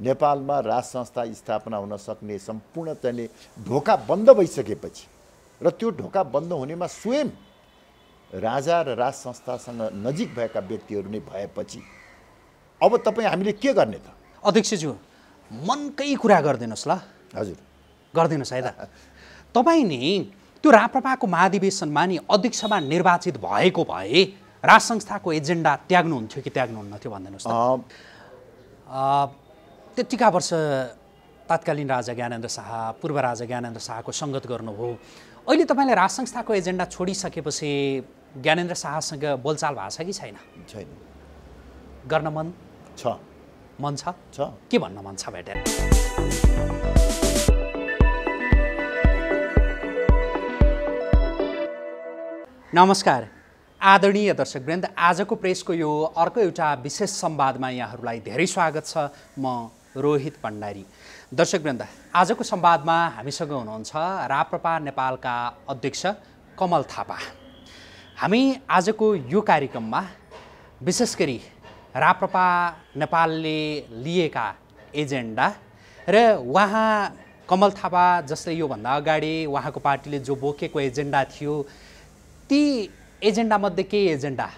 नेपालमा राज संस्था स्थापना हुन सक्ने सम्पूर्ण चाहिँ ढोका बन्द भइसकेपछि र त्यो ढोका बन्द हुनेमा स्वयं राजा र राज संस्थासँग नजिक भएका व्यक्तिहरू नै भएपछि अब तपाईँ हामीले के गर्ने त? अध्यक्षज्यू मनकै कुरा गरिदिनुहोस् ल। हजुर। गरिदिनुहोस् है त। तपाईँ नि त्यो राप्रपाको महाधिवेशनमा नि अध्यक्षमा निर्वाचित भएको भए राज संस्थाको एजेन्डा त्याग्नुहुन्थ्यो कि त्याग्नुहुन्न थियो भनिदिनुहोस् त्यत्तिका वर्ष तत्कालीन राजा ज्ञानेन्द्र शाह पूर्व राजा ज्ञानेन्द्र शाहको सङ्गत गर्नुभयो अहिले तपाईँले राज संस्थाको एजेन्डा छोडिसकेपछि ज्ञानेन्द्र शाहसँग बोलचाल भएको छ कि छैन? छैन। गर्न मन? छ। मन छ? छ। के भन्न मन छ भेटेर? नमस्कार। आदरणीय दर्शकवृन्द आजको प्रेसको यो अर्को एउटा विशेष संवादमा यहाँहरूलाई धेरै स्वागत छ। म रोहित भण्डारी। दर्शकवृन्द आजको संवादमा हामीसँग हुनुहुन्छ राप्रपा नेपालका अध्यक्ष कमल थापा। हामी आजको यो कार्यक्रममा विशेष गरी राप्रपा नेपालले लिएका एजेन्डा र उहाँ कमल थापा जसले योभन्दा अगाडि उहाँको पार्टीले जो बोकेको एजेन्डा थियो ती एजेन्डामध्ये केही एजेन्डा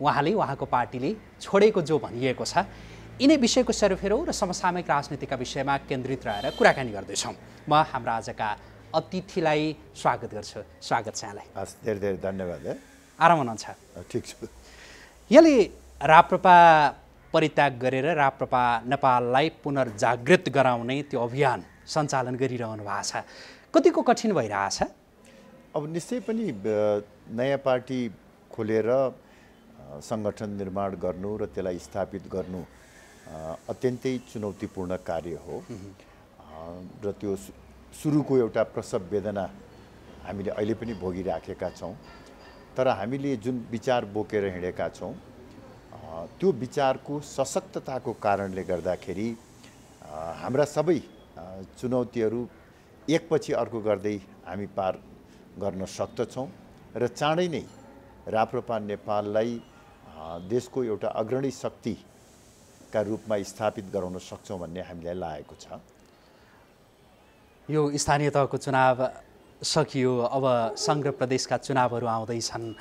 उहाँले उहाँको पार्टीले छोडेको जो भनिएको छ यिनै विषयको सेरोफेरो र समसामयिक राजनीतिका विषयमा केन्द्रित रहेर कुराकानी गर्दैछौँ। म हाम्रा आजका अतिथिलाई स्वागत गर्छु। स्वागत छ यहाँलाई। हस् धेरै धेरै धन्यवाद है। आराम हुनुहुन्छ? ठिक छु। यसले राप्रपा परित्याग गरेर राप्रपा नेपाललाई पुनर्जागृत गराउने त्यो अभियान सञ्चालन गरिरहनु भएको छ। कतिको कठिन भइरहेछ? अब निश्चय पनि नयाँ पार्टी खोलेर सङ्गठन निर्माण गर्नु र त्यसलाई स्थापित गर्नु अत्यन्तै चुनौतीपूर्ण कार्य हो र त्यो सुरुको एउटा प्रसव वेदना हामीले अहिले पनि भोगिराखेका छौँ तर हामीले जुन विचार बोकेर हिँडेका छौँ त्यो विचारको सशक्तताको कारणले गर्दाखेरि हाम्रा सबै चुनौतीहरू एकपछि अर्को गर्दै हामी पार गर्न सक्दछौँ र चाँडै नै राप्रपा नेपाललाई देशको एउटा अग्रणी शक्तिका रूपमा स्थापित गराउन सक्छौँ भन्ने हामीलाई लागेको छ। यो स्थानीय तहको चुनाव सकियो अब सङ्घ प्रदेशका चुनावहरू आउँदैछन्।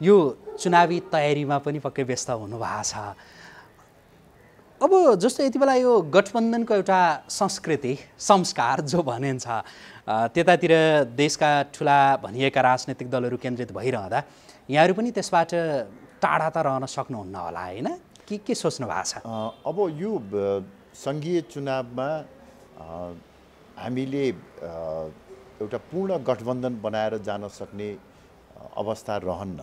यो चुनावी तयारीमा पनि पक्कै व्यस्त हुनुभएको छ। अब जस्तो यति बेला यो गठबन्धनको एउटा संस्कृति संस्कार जो भनिन्छ त्यतातिर देशका ठुला भनिएका राजनैतिक दलहरू केन्द्रित भइरहँदा यहाँहरू पनि त्यसबाट टाढा त रहन सक्नुहुन्न होला होइन? के के सोच्नु भएको छ? अब यो सङ्घीय चुनावमा हामीले एउटा पूर्ण गठबन्धन बनाएर जान सक्ने अवस्था रहन्न।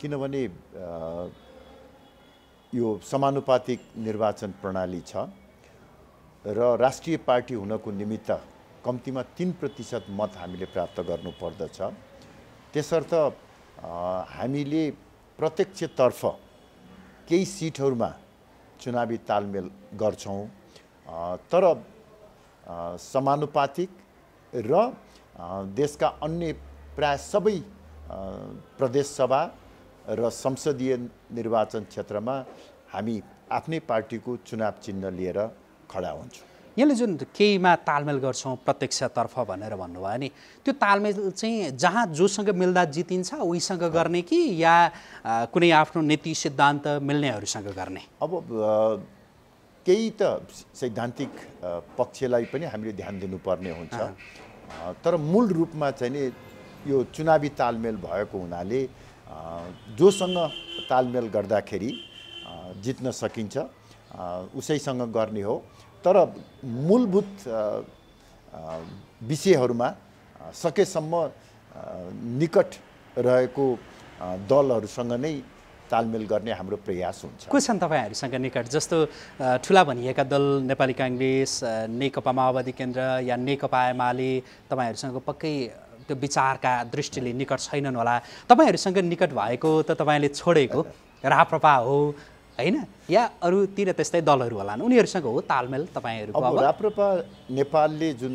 किनभने यो समानुपातिक निर्वाचन प्रणाली छ र राष्ट्रिय पार्टी हुनको निमित्त कम्तीमा तिन प्रतिशत मत हामीले प्राप्त गर्नुपर्दछ। त्यसर्थ हामीले प्रत्यक्षतर्फ केही सिटहरूमा चुनावी तालमेल गर्छौँ। तर समानुपातिक र देशका अन्य प्राय सबै अ, प्रदेश सभा र संसदीय निर्वाचन क्षेत्रमा हामी आफ्नै पार्टीको चुनाव चिन्ह लिएर खडा हुन्छौँ। यसले जुन केहीमा तालमेल गर्छौँ प्रत्यक्षतर्फ भनेर भन्नुभयो नि त्यो तालमेल चाहिँ जहाँ जोसँग मिल्दा जितिन्छ उहीसँग गर्ने कि या कुनै आफ्नो नीति सिद्धान्त मिल्नेहरूसँग गर्ने? अब केही त सैद्धान्तिक पक्षलाई पनि हामीले ध्यान दिनुपर्ने हुन्छ। तर मूल रूपमा चाहिँ नि यो चुनावी तालमेल भएको हुनाले जोसँग तालमेल गर्दाखेरि जित्न सकिन्छ उसैसँग गर्ने हो। तर मूलभूत विषयहरूमा सकेसम्म निकट रहेको दलहरूसँग नै तालमेल गर्ने हाम्रो प्रयास हुन्छ। को छन् तपाईँहरूसँग निकट? जस्तो ठुला भनिएका दल नेपाली काङ्ग्रेस नेकपा माओवादी केन्द्र या नेकपा एमाले तपाईँहरूसँग पक्कै त्यो विचारका दृष्टिले निकट छैनन् होला। तपाईँहरूसँग निकट भएको त तपाईँले छोडेको राप्रपा हो होइन? या अरूतिर त्यस्तै दलहरू होलान् उनीहरूसँग हो तालमेल तपाईँहरूको अब राप्रपा नेपालले जुन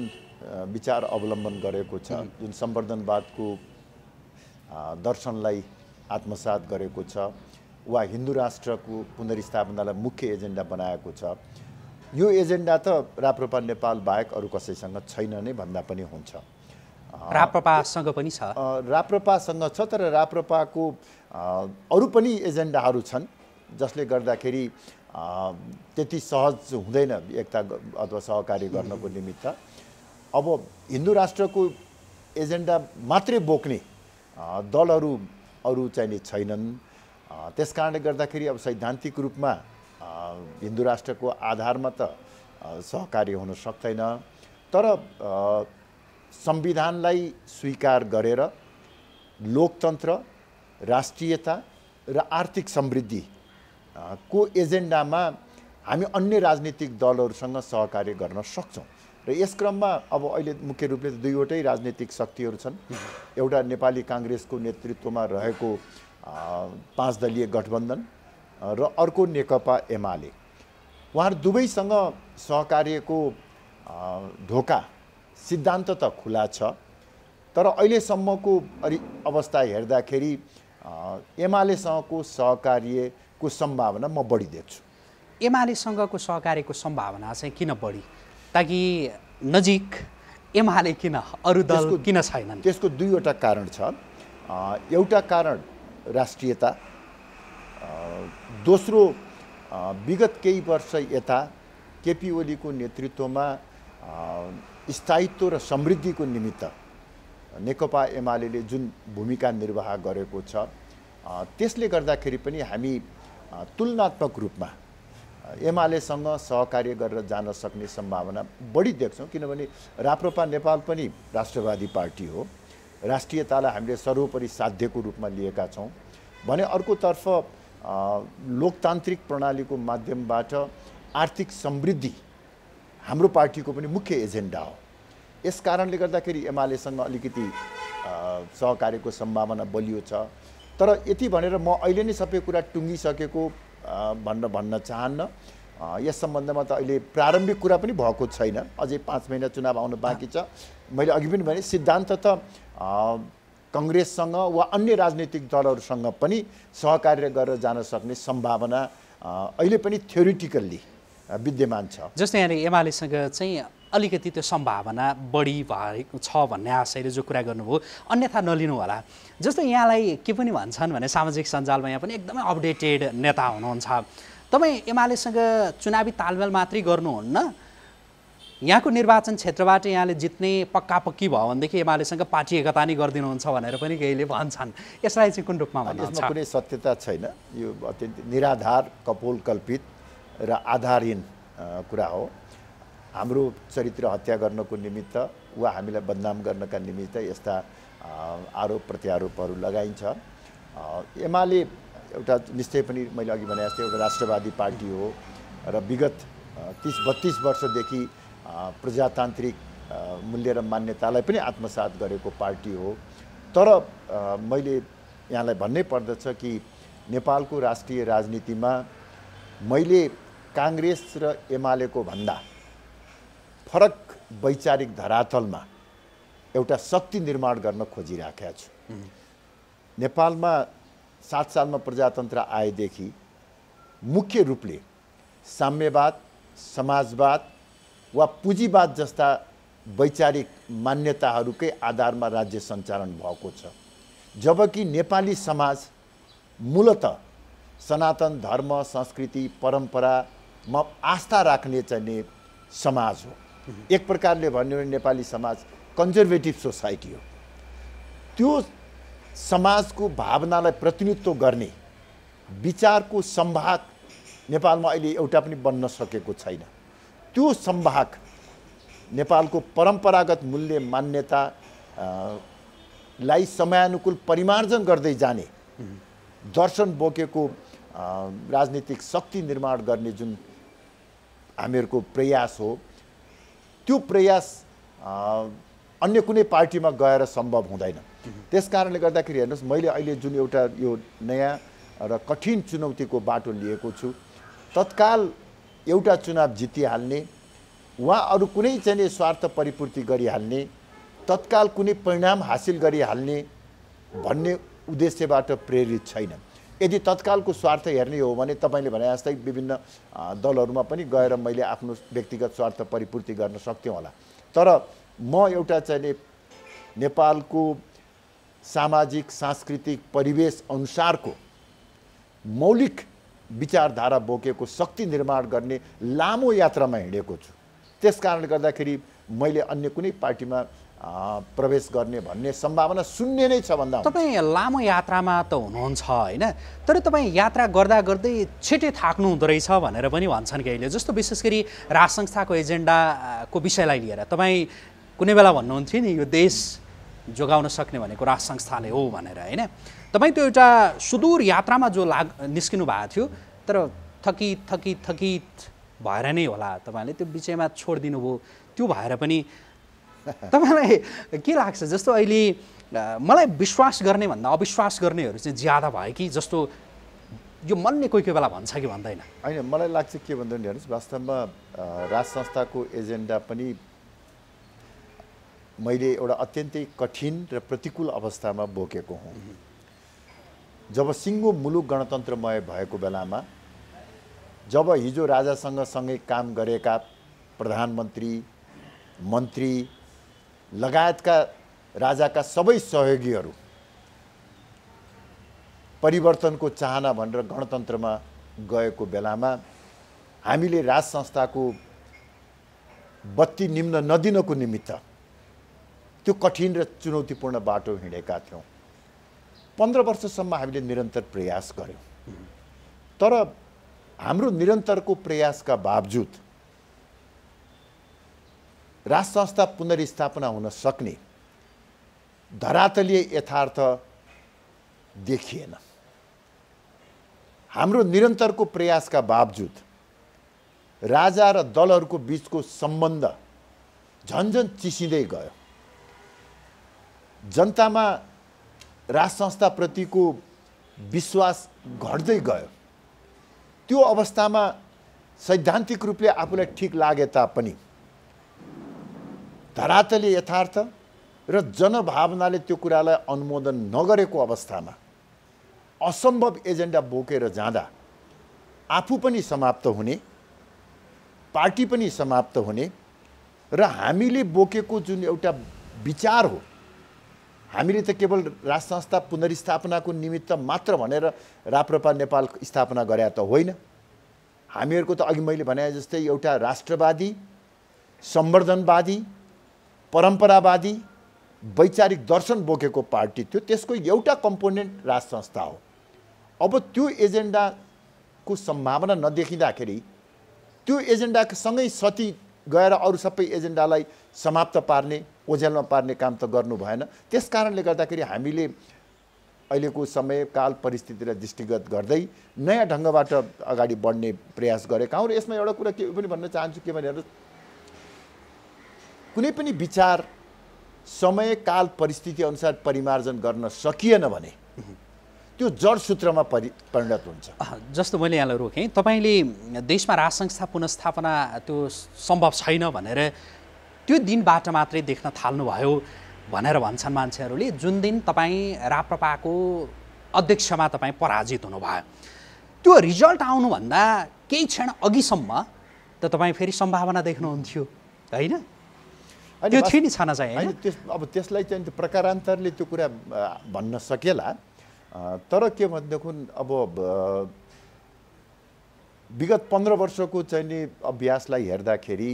विचार अवलम्बन गरेको छ जुन सम्वर्धनवादको दर्शनलाई आत्मसात गरेको छ वा हिन्दू राष्ट्रको पुनर्स्थापनालाई मुख्य एजेन्डा बनाएको छ यो एजेन्डा त राप्रपा नेपाल बाहेक अरू कसैसँग छैन नै भन्दा पनि हुन्छ। राप्रपासँग पनि छ। राप्रपासँग छ तर राप्रपाको अरू पनि एजेन्डाहरू छन्। जसले गर्दाखेरि त्यति सहज हुँदैन एकता अथवा सहकारी गर्नको निमित्त। अब हिन्दू राष्ट्रको एजेन्डा मात्रै बोक्ने दलहरू अरू चाहिँ नि छैनन् त्यस कारणले गर्दाखेरि अब सैद्धान्तिक रूपमा हिन्दू राष्ट्रको आधारमा त अ, सहकारी हुन सक्दैन। तर संविधानलाई स्वीकार गरेर लोकतन्त्र राष्ट्रियता र आर्थिक समृद्धि को एजेन्डामा हामी अन्य राजनीतिक दलहरूसँग सहकार्य गर्न सक्छौँ। र यस क्रममा अब अहिले मुख्य रूपले दुईवटै राजनीतिक शक्तिहरू छन्। एउटा नेपाली काङ्ग्रेसको नेतृत्वमा रहेको पाँच दलीय गठबन्धन र अर्को नेकपा एमाले। उहाँहरू दुवैसँग सहकार्यको ढोका सिद्धान्त त खुला छ। तर अहिलेसम्मको अवस्था हेर्दाखेरि एमालेसँगको सहकार्यको सम्भावना म बढी देख्छु। एमालेसँगको सहकार्यको सम्भावना चाहिँ किन बढी? ताकि नजिक एमाले किन अरू दल किन छैनन्? त्यसको दुईवटा कारण छ। एउटा कारण राष्ट्रियता दोस्रो विगत केही वर्ष यता केपी ओलीको नेतृत्वमा स्थायित्व र समृद्धिको निमित्त नेकपा एमाले जुन भूमिका निर्वाह गरेको छ त्यसले गर्दाखेरि पनि हामी तुलनात्मक रूपमा एमालेसँग सहकार्य गरेर जान सक्ने सम्भावना बढी देख्छौँ किनभने राप्रपा नेपाल पनि राष्ट्रवादी पार्टी हो। राष्ट्रियतालाई हामीले सर्वोपरि साध्यको रूपमा लिएका छौँ। भने अर्कोतर्फ लोकतान्त्रिक प्रणालीको माध्यमबाट आर्थिक समृद्धि हाम्रो पार्टीको पनि मुख्य एजेन्डा हो। यस कारणले गर्दाखेरि एमालेसँग अलिकति सहकार्यको सम्भावना बलियो छ। तर यति भनेर म अहिले नै सबै कुरा टुङ्गिसकेको अ, भन्न चाहन्न। यस सम्बन्धमा त अहिले प्रारम्भिक कुरा पनि भएको छैन। अझै पाँच महिना चुनाव आउनु बाँकी छ। मैले अघि पनि भने सिद्धान्त त कङ्ग्रेससँग वा अन्य राजनीतिक दलहरूसँग पनि सहकार्य गरेर जान सक्ने सम्भावना अहिले पनि थ्योरिटिकल्ली विद्यमान छ। जस्तै यहाँनिर एमालेसँग चाहिँ अलिकति त्यो सम्भावना बढी भएको छ भन्ने आशयले जो कुरा गर्नुभयो अन्यथा नलिनु होला। जस्तो यहाँलाई के पनि भन्छन् भने सामाजिक सञ्जालमा यहाँ पनि एकदमै अपडेटेड नेता हुनुहुन्छ। तपाईँ एमालेसँग चुनावी तालमेल मात्रै गर्नुहुन्न। यहाँको निर्वाचन क्षेत्रबाट यहाँले जित्ने पक्का पक्की भयो भनेदेखि एमालेसँग पार्टी एकता नै गरिदिनुहुन्छ भनेर पनि केहीले भन्छन्। यसलाई चाहिँ कुन रूपमा भन्नुहुन्छ कुनै सत्यता छैन। यो अत्यन्त निराधार कपोल कल्पित र आधारहीन कुरा हो। हाम्रो चरित्र हत्या गर्नको निमित्त वा हामीलाई बदनाम गर्नका निमित्त यस्ता आरोप प्रत्यारोपहरू लगाइन्छ। एमाले एउटा निश्चय पनि मैले अघि भने जस्तै एउटा राष्ट्रवादी पार्टी हो र विगत तिस बत्तिस वर्षदेखि प्रजातान्त्रिक मूल्य र मान्यतालाई पनि आत्मसात गरेको पार्टी हो। तर मैले यहाँलाई भन्नै पर्दछ कि नेपालको राष्ट्रिय राजनीतिमा मैले काङ्ग्रेस र एमालेको भन्दा फरक वैचारिक धरातलमा एउटा शक्ति निर्माण गर्न खोजिराखेका छु। नेपालमा सात सालमा प्रजातन्त्र आएदेखि मुख्य रूपले साम्यवाद समाजवाद वा पुँजीवाद जस्ता वैचारिक मान्यताहरूकै आधारमा राज्य सञ्चालन भएको छ। जबकि नेपाली समाज मूलत सनातन धर्म संस्कृति परम्परामा आस्था राख्ने चाहिँ समाज हो। एक प्रकारले भन्यो भने नेपाली समाज कन्जर्भेटिभ सोसाइटी हो। त्यो समाजको भावनालाई प्रतिनिधित्व गर्ने विचारको सम्भाग नेपालमा अहिले एउटा पनि बन्न सकेको छैन। त्यो सम्भाग नेपालको परम्परागत मूल्य मान्यता लाई समयानुकूल परिमार्जन गर्दै जाने दर्शन बोकेको राजनीतिक शक्ति निर्माण गर्ने जुन हामीहरूको प्रयास हो त्यो प्रयास अन्य कुनै पार्टीमा गएर सम्भव हुँदैन। त्यस कारणले गर्दाखेरि हेर्नुहोस् मैले अहिले जुन एउटा यो नयाँ र कठिन चुनौतीको बाटो लिएको छु तत्काल एउटा चुनाव जितिहाल्ने वा अरू कुनै चाहिँ स्वार्थ परिपूर्ति गरिहाल्ने तत्काल कुनै परिणाम हासिल गरिहाल्ने भन्ने उद्देश्यबाट प्रेरित छैन यदि तत्कालको स्वार्थ हेर्ने हो भने तपाईँले भने जस्तै विभिन्न दलहरूमा पनि गएर मैले आफ्नो व्यक्तिगत स्वार्थ परिपूर्ति गर्न सक्थेँ होला। तर म एउटा चाहिँ नेपालको सामाजिक सांस्कृतिक परिवेश अनुसारको मौलिक विचारधारा बोकेको शक्ति निर्माण गर्ने लामो यात्रामा हिँडेको छु। त्यस कारणले गर्दाखेरि मैले अन्य कुनै पार्टीमा प्रवेश गर्ने भन्ने सम्भावना शून्य नै छ भन्दा। तपाईँ लामो यात्रामा त हुनुहुन्छ होइन? तर तपाईँ यात्रा गर्दा गर्दै छिटै थाक्नु हुँदो रहेछ भनेर पनि भन्छन् कि अहिले। जस्तो विशेष गरी राज संस्थाको एजेन्डाको विषयलाई लिएर। तपाईँ कुनै बेला भन्नुहुन्थ्यो नि यो देश जोगाउन सक्ने भनेको राज संस्थाले हो भनेर होइन? तपाईँ त्यो एउटा सुदूर यात्रामा जो लाग निस्किनु भएको थियो तर थकित थकित थकित भएर नै होला तपाईँले त्यो विषयमा छोडिदिनु भयो त्यो भएर पनि तपाईँलाई के लाग्छ? जस्तो अहिले मलाई विश्वास गर्ने भन्दा अविश्वास गर्नेहरू चाहिँ ज्यादा भयो कि जस्तो यो मनले कोही कोही बेला भन्छ कि भन्दैन? होइन मलाई लाग्छ के भन्दा हेर्नुहोस् वास्तवमा राज संस्थाको एजेन्डा पनि मैले एउटा अत्यन्तै कठिन र प्रतिकूल अवस्थामा बोकेको हुँ। जब सिङ्गो मुलुक गणतन्त्रमय भएको बेलामा जब हिजो राजासँग सँगै काम गरेका प्रधानमन्त्री मन्त्री लगायतका राजाका सबै सहयोगीहरू परिवर्तनको चाहना भनेर गणतन्त्रमा गएको बेलामा हामीले राज संस्थाको बत्ती निम्न नदिनको निमित्त त्यो कठिन र चुनौतीपूर्ण बाटो हिँडेका थियौँ। पन्ध्र वर्षसम्म हामीले निरन्तर प्रयास गऱ्यौँ। तर हाम्रो निरन्तरको प्रयासका बावजुद राज संस्था पुनर्स्थापना हुन सक्ने धरातलीय यथार्थ देखिएन। हाम्रो निरन्तरको प्रयासका बावजुद राजा र दलहरूको बिचको सम्बन्ध झन्झन चिसिँदै गयो। जनतामा राज संस्थाप्रतिको विश्वास घट्दै गयो। त्यो अवस्थामा सैद्धान्तिक रूपले आफूलाई ठिक लागे तापनि धरातले यथार्थ र जनभावनाले त्यो कुरालाई अनुमोदन नगरेको अवस्थामा असम्भव एजेन्डा बोकेर जाँदा आफू पनि समाप्त हुने पार्टी पनि समाप्त हुने र हामीले बोकेको जुन एउटा विचार हो हामीले त केवल राज संस्था पुनर्स्थापनाको निमित्त मात्र भनेर राप्रपा नेपाल स्थापना गरे त होइन। हामीहरूको त अघि मैले भने जस्तै एउटा राष्ट्रवादी सम्वर्धनवादी परम्परावादी वैचारिक दर्शन बोकेको पार्टी थियो। त्यसको एउटा कम्पोनेन्ट राज संस्था हो। अब त्यो एजेन्डाको सम्भावना नदेखिँदाखेरि त्यो एजेन्डासँगै सती गएर अरू सबै एजेन्डालाई समाप्त पार्ने ओझेलमा पार्ने काम त गर्नु भएन। त्यस कारणले गर्दाखेरि हामीले अहिलेको समय काल परिस्थितिलाई दृष्टिगत गर्दै नयाँ ढङ्गबाट अगाडि बढ्ने प्रयास गरेका हौँ। र यसमा एउटा कुरा के पनि भन्न चाहन्छु के भने हेर्नुहोस् कुनै पनि विचार समय काल परिस्थिति अनुसार परिमार्जन गर्न सकिएन भने त्यो जड सूत्रमा परि परिणत हुन्छ। जस्तो मैले यहाँलाई रोकेँ तपाईँले देशमा राज संस्था पुनस्थापना त्यो सम्भव छैन भनेर त्यो दिनबाट मात्रै देख्न थाल्नुभयो भनेर भन्छन् मान्छेहरूले। जुन दिन तपाईँ राप्रपाको अध्यक्षमा तपाईँ पराजित हुनुभयो। त्यो रिजल्ट आउनुभन्दा केही क्षण अघिसम्म त तपाईँ फेरि सम्भावना देख्नुहुन्थ्यो होइन? त्यो थियो नि छाना चाहिँ होइन त्यस अब त्यसलाई चाहिँ प्रकारान्तरले त्यो कुरा भन्न सकेला तर के भनेदेखि अब विगत पन्ध्र वर्षको चाहिँ नि अभ्यासलाई हेर्दाखेरि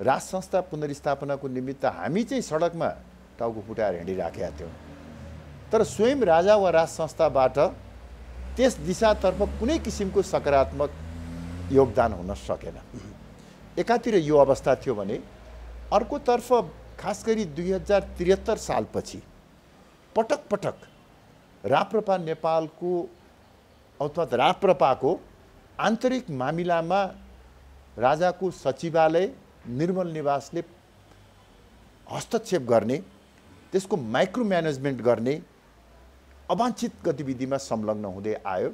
राज संस्था पुनर्स्थापनाको निमित्त हामी चाहिँ सडकमा टाउको फुटाएर हिँडिराखेका थियौँ तर स्वयं राजा वा राज संस्थाबाट त्यस दिशातर्फ कुनै किसिमको सकारात्मक योगदान हुन सकेन एकातिर यो अवस्था थियो भने अर्कोतर्फ खास गरी दुई हजार त्रिहत्तर सालपछि पटक पटक राप्रपा नेपालको अथवा राप्रपाको आन्तरिक मामिलामा राजाको सचिवालय निर्मल निवासले हस्तक्षेप गर्ने त्यसको माइक्रो म्यानेजमेन्ट गर्ने अवाञ्छित गतिविधिमा संलग्न हुँदै आयो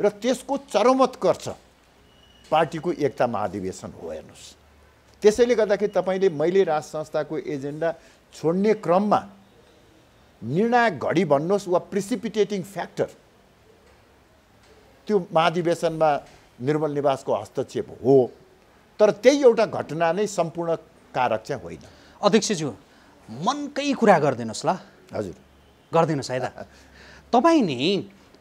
र त्यसको चरमोत्कर्ष पार्टीको एकता महाधिवेशन हो हेर्नुहोस्। त्यसैले गर्दाखेरि तपाईँले मैले राज संस्थाको एजेन्डा छोड्ने क्रममा निर्णायक घडी भन्नुहोस् वा प्रिसिपिटेटिङ फ्याक्टर त्यो महाधिवेशनमा निर्मल निवासको हस्तक्षेप हो। तर त्यही एउटा घटना नै सम्पूर्ण कारक चाहिँ होइन। अध्यक्षज्यू मनकै कुरा गरिदिनुहोस् ल। हजुर। गरिदिनुहोस् है त। तपाईँ नि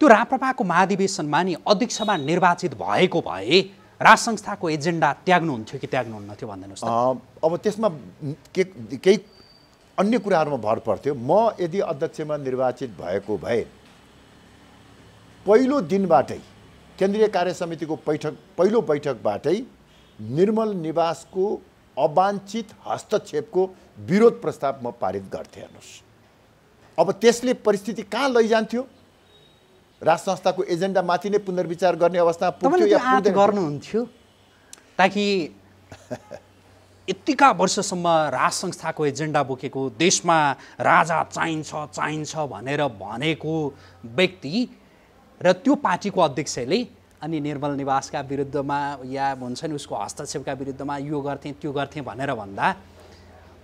त्यो राप्रपाको महाधिवेशनमा नि अध्यक्षमा निर्वाचित भएको भए राज संस्थाको एजेन्डा त्याग्नुहुन्थ्यो कि त्याग्नुहुन्न थियो भनिदिनुहोस् अब त्यसमा के केही अन्य कुराहरूमा भर पर्थ्यो। म यदि अध्यक्षमा निर्वाचित भएको भए पहिलो दिनबाटै केन्द्रीय कार्य समितिको बैठक पहिलो बैठकबाटै निर्मल निवासको अवाञ्छित हस्तक्षेपको विरोध प्रस्ताव म पारित गर्थेँ हेर्नुहोस्। अब त्यसले परिस्थिति कहाँ लैजान्थ्यो? राज संस्थाको एजेन्डा माथि नै पुनर्विचार गर्ने अवस्था पुग्थ्यो या पुग्दैन? गर्नुहुन्थ्यो ताकि यत्तिका वर्षसम्म राज संस्थाको एजेन्डा बोकेको देशमा राजा चाहिन्छ चाहिन्छ भनेर भनेको व्यक्ति र त्यो पार्टीको अध्यक्षले अनि निर्मल निवासका विरुद्धमा या भन्छ नि उसको हस्तक्षेपका विरुद्धमा यो गर्थेँ त्यो गर्थेँ भनेर भन्दा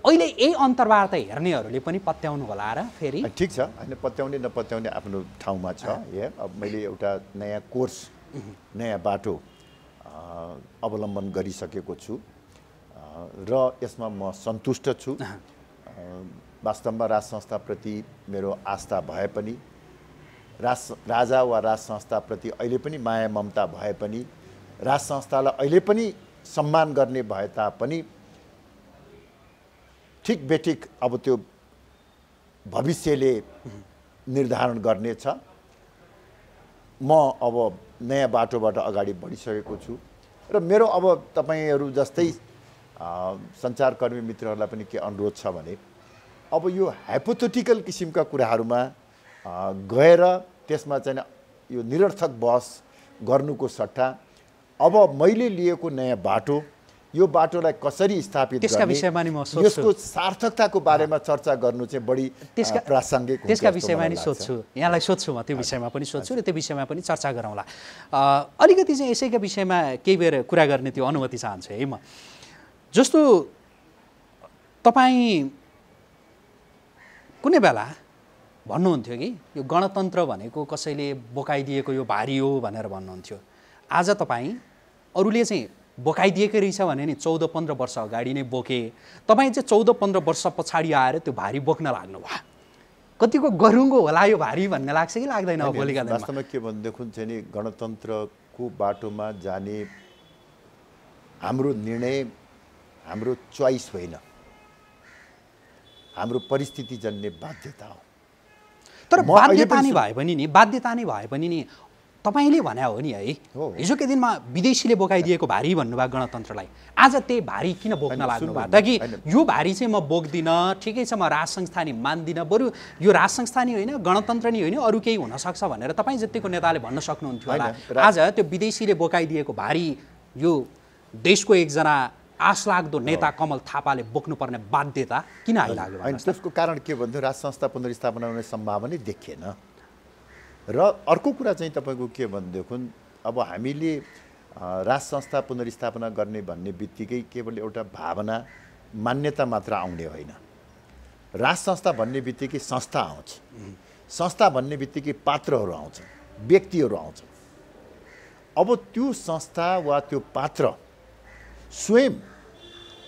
अहिले यही अन्तर्वार्ता हेर्नेहरूले पनि पत्याउनु होला र फेरि? ठिक छ। होइन पत्याउने नपत्याउने आफ्नो ठाउँमा छ। या अब मैले एउटा नयाँ कोर्स नयाँ बाटो अवलम्बन गरिसकेको छु। र यसमा म सन्तुष्ट छु। वास्तवमा राज संस्थाप्रति मेरो आस्था भए पनि राज राजा वा राज संस्थाप्रति अहिले पनि माया ममता भए पनि राज संस्थालाई अहिले पनि सम्मान गर्ने भए तापनि ठिक बेठिक अब त्यो भविष्यले निर्धारण गर्नेछ। म अब नयाँ बाटोबाट अगाडि बढिसकेको छु। र मेरो अब तपाईँहरू जस्तै सञ्चारकर्मी मित्रहरूलाई पनि के अनुरोध छ भने अब यो हाइपोथेटिकल किसिमका कुराहरूमा गएर त्यसमा चाहिँ यो निरर्थक बहस गर्नुको सट्टा अब मैले लिएको नयाँ बाटो यो बाटोलाई कसरी स्थापित त्यसका विषयमा नि म। यसको सार्थकताको बारेमा चर्चा गर्नु चाहिँ बढी त्यसका प्रासङ्गिक त्यसका विषयमा नि। सोध्छु। यहाँलाई सोध्छु म त्यो विषयमा पनि सोध्छु र त्यो विषयमा पनि चर्चा गरौँला। अलिकति चाहिँ यसैका विषयमा केही बेर कुरा गर्ने त्यो अनुमति चाहन्छु है म। जस्तो तपाईँ कुनै बेला भन्नुहुन्थ्यो कि यो गणतन्त्र भनेको कसैले बोकाइदिएको यो भारी हो भनेर भन्नुहुन्थ्यो। आज तपाईँ अरूले चाहिँ बोकाइदिएकै रहेछ भने नि चौध पन्ध्र वर्ष अगाडि नै बोके। तपाईँ चाहिँ चौध पन्ध्र वर्ष पछाडि आएर त्यो भारी बोक्न लाग्नु भयो। कतिको गरुङ्गो होला यो भारी भन्ने लाग्छ कि लाग्दैन भोलिका वास्तवमा के भनेदेखि चाहिँ नि गणतन्त्रको बाटोमा जाने हाम्रो निर्णय हाम्रो चोइस होइन। हाम्रो परिस्थितिजन्य बाध्यता हो। तर बाध्यता नै भए पनि नि बाध्यता नै भए पनि नि तपाईँले भने हो नि है। हिजोकै दिनमा विदेशीले बोकाइदिएको भारी भन्नुभयो गणतन्त्रलाई। आज त्यही भारी किन बोक्न लाग्नु भयो सुन्नु त कि। यो भारी चाहिँ म बोक्दिनँ ठिकै छ म राज संस्था नि मान्दिनँ। बरु यो राज संस्था नि होइन गणतन्त्र नि होइन अरू केही हुनसक्छ भनेर तपाईँ जतिको नेताले भन्न सक्नुहुन्थ्यो होला। आज त्यो विदेशीले बोकाइदिएको भारी यो देशको एकजना आशलाग्दो नेता कमल थापाले बोक्नुपर्ने बाध्यता किन आइलाग्यो होइन? त्यसको कारण के भन्थ्यो? राज संस्था पुनर्स्थापना हुने सम्भावना देखिएन। र अर्को कुरा चाहिँ तपाईँको के भनेदेखि अब हामीले राज संस्था पुनर्स्थापना गर्ने भन्ने बित्तिकै केवल एउटा भावना मान्यता मात्र आउने होइन। राज संस्था भन्ने बित्तिकै संस्था आउँछ। संस्था भन्ने बित्तिकै पात्रहरू आउँछ व्यक्तिहरू आउँछ। अब त्यो संस्था वा त्यो पात्र स्वयं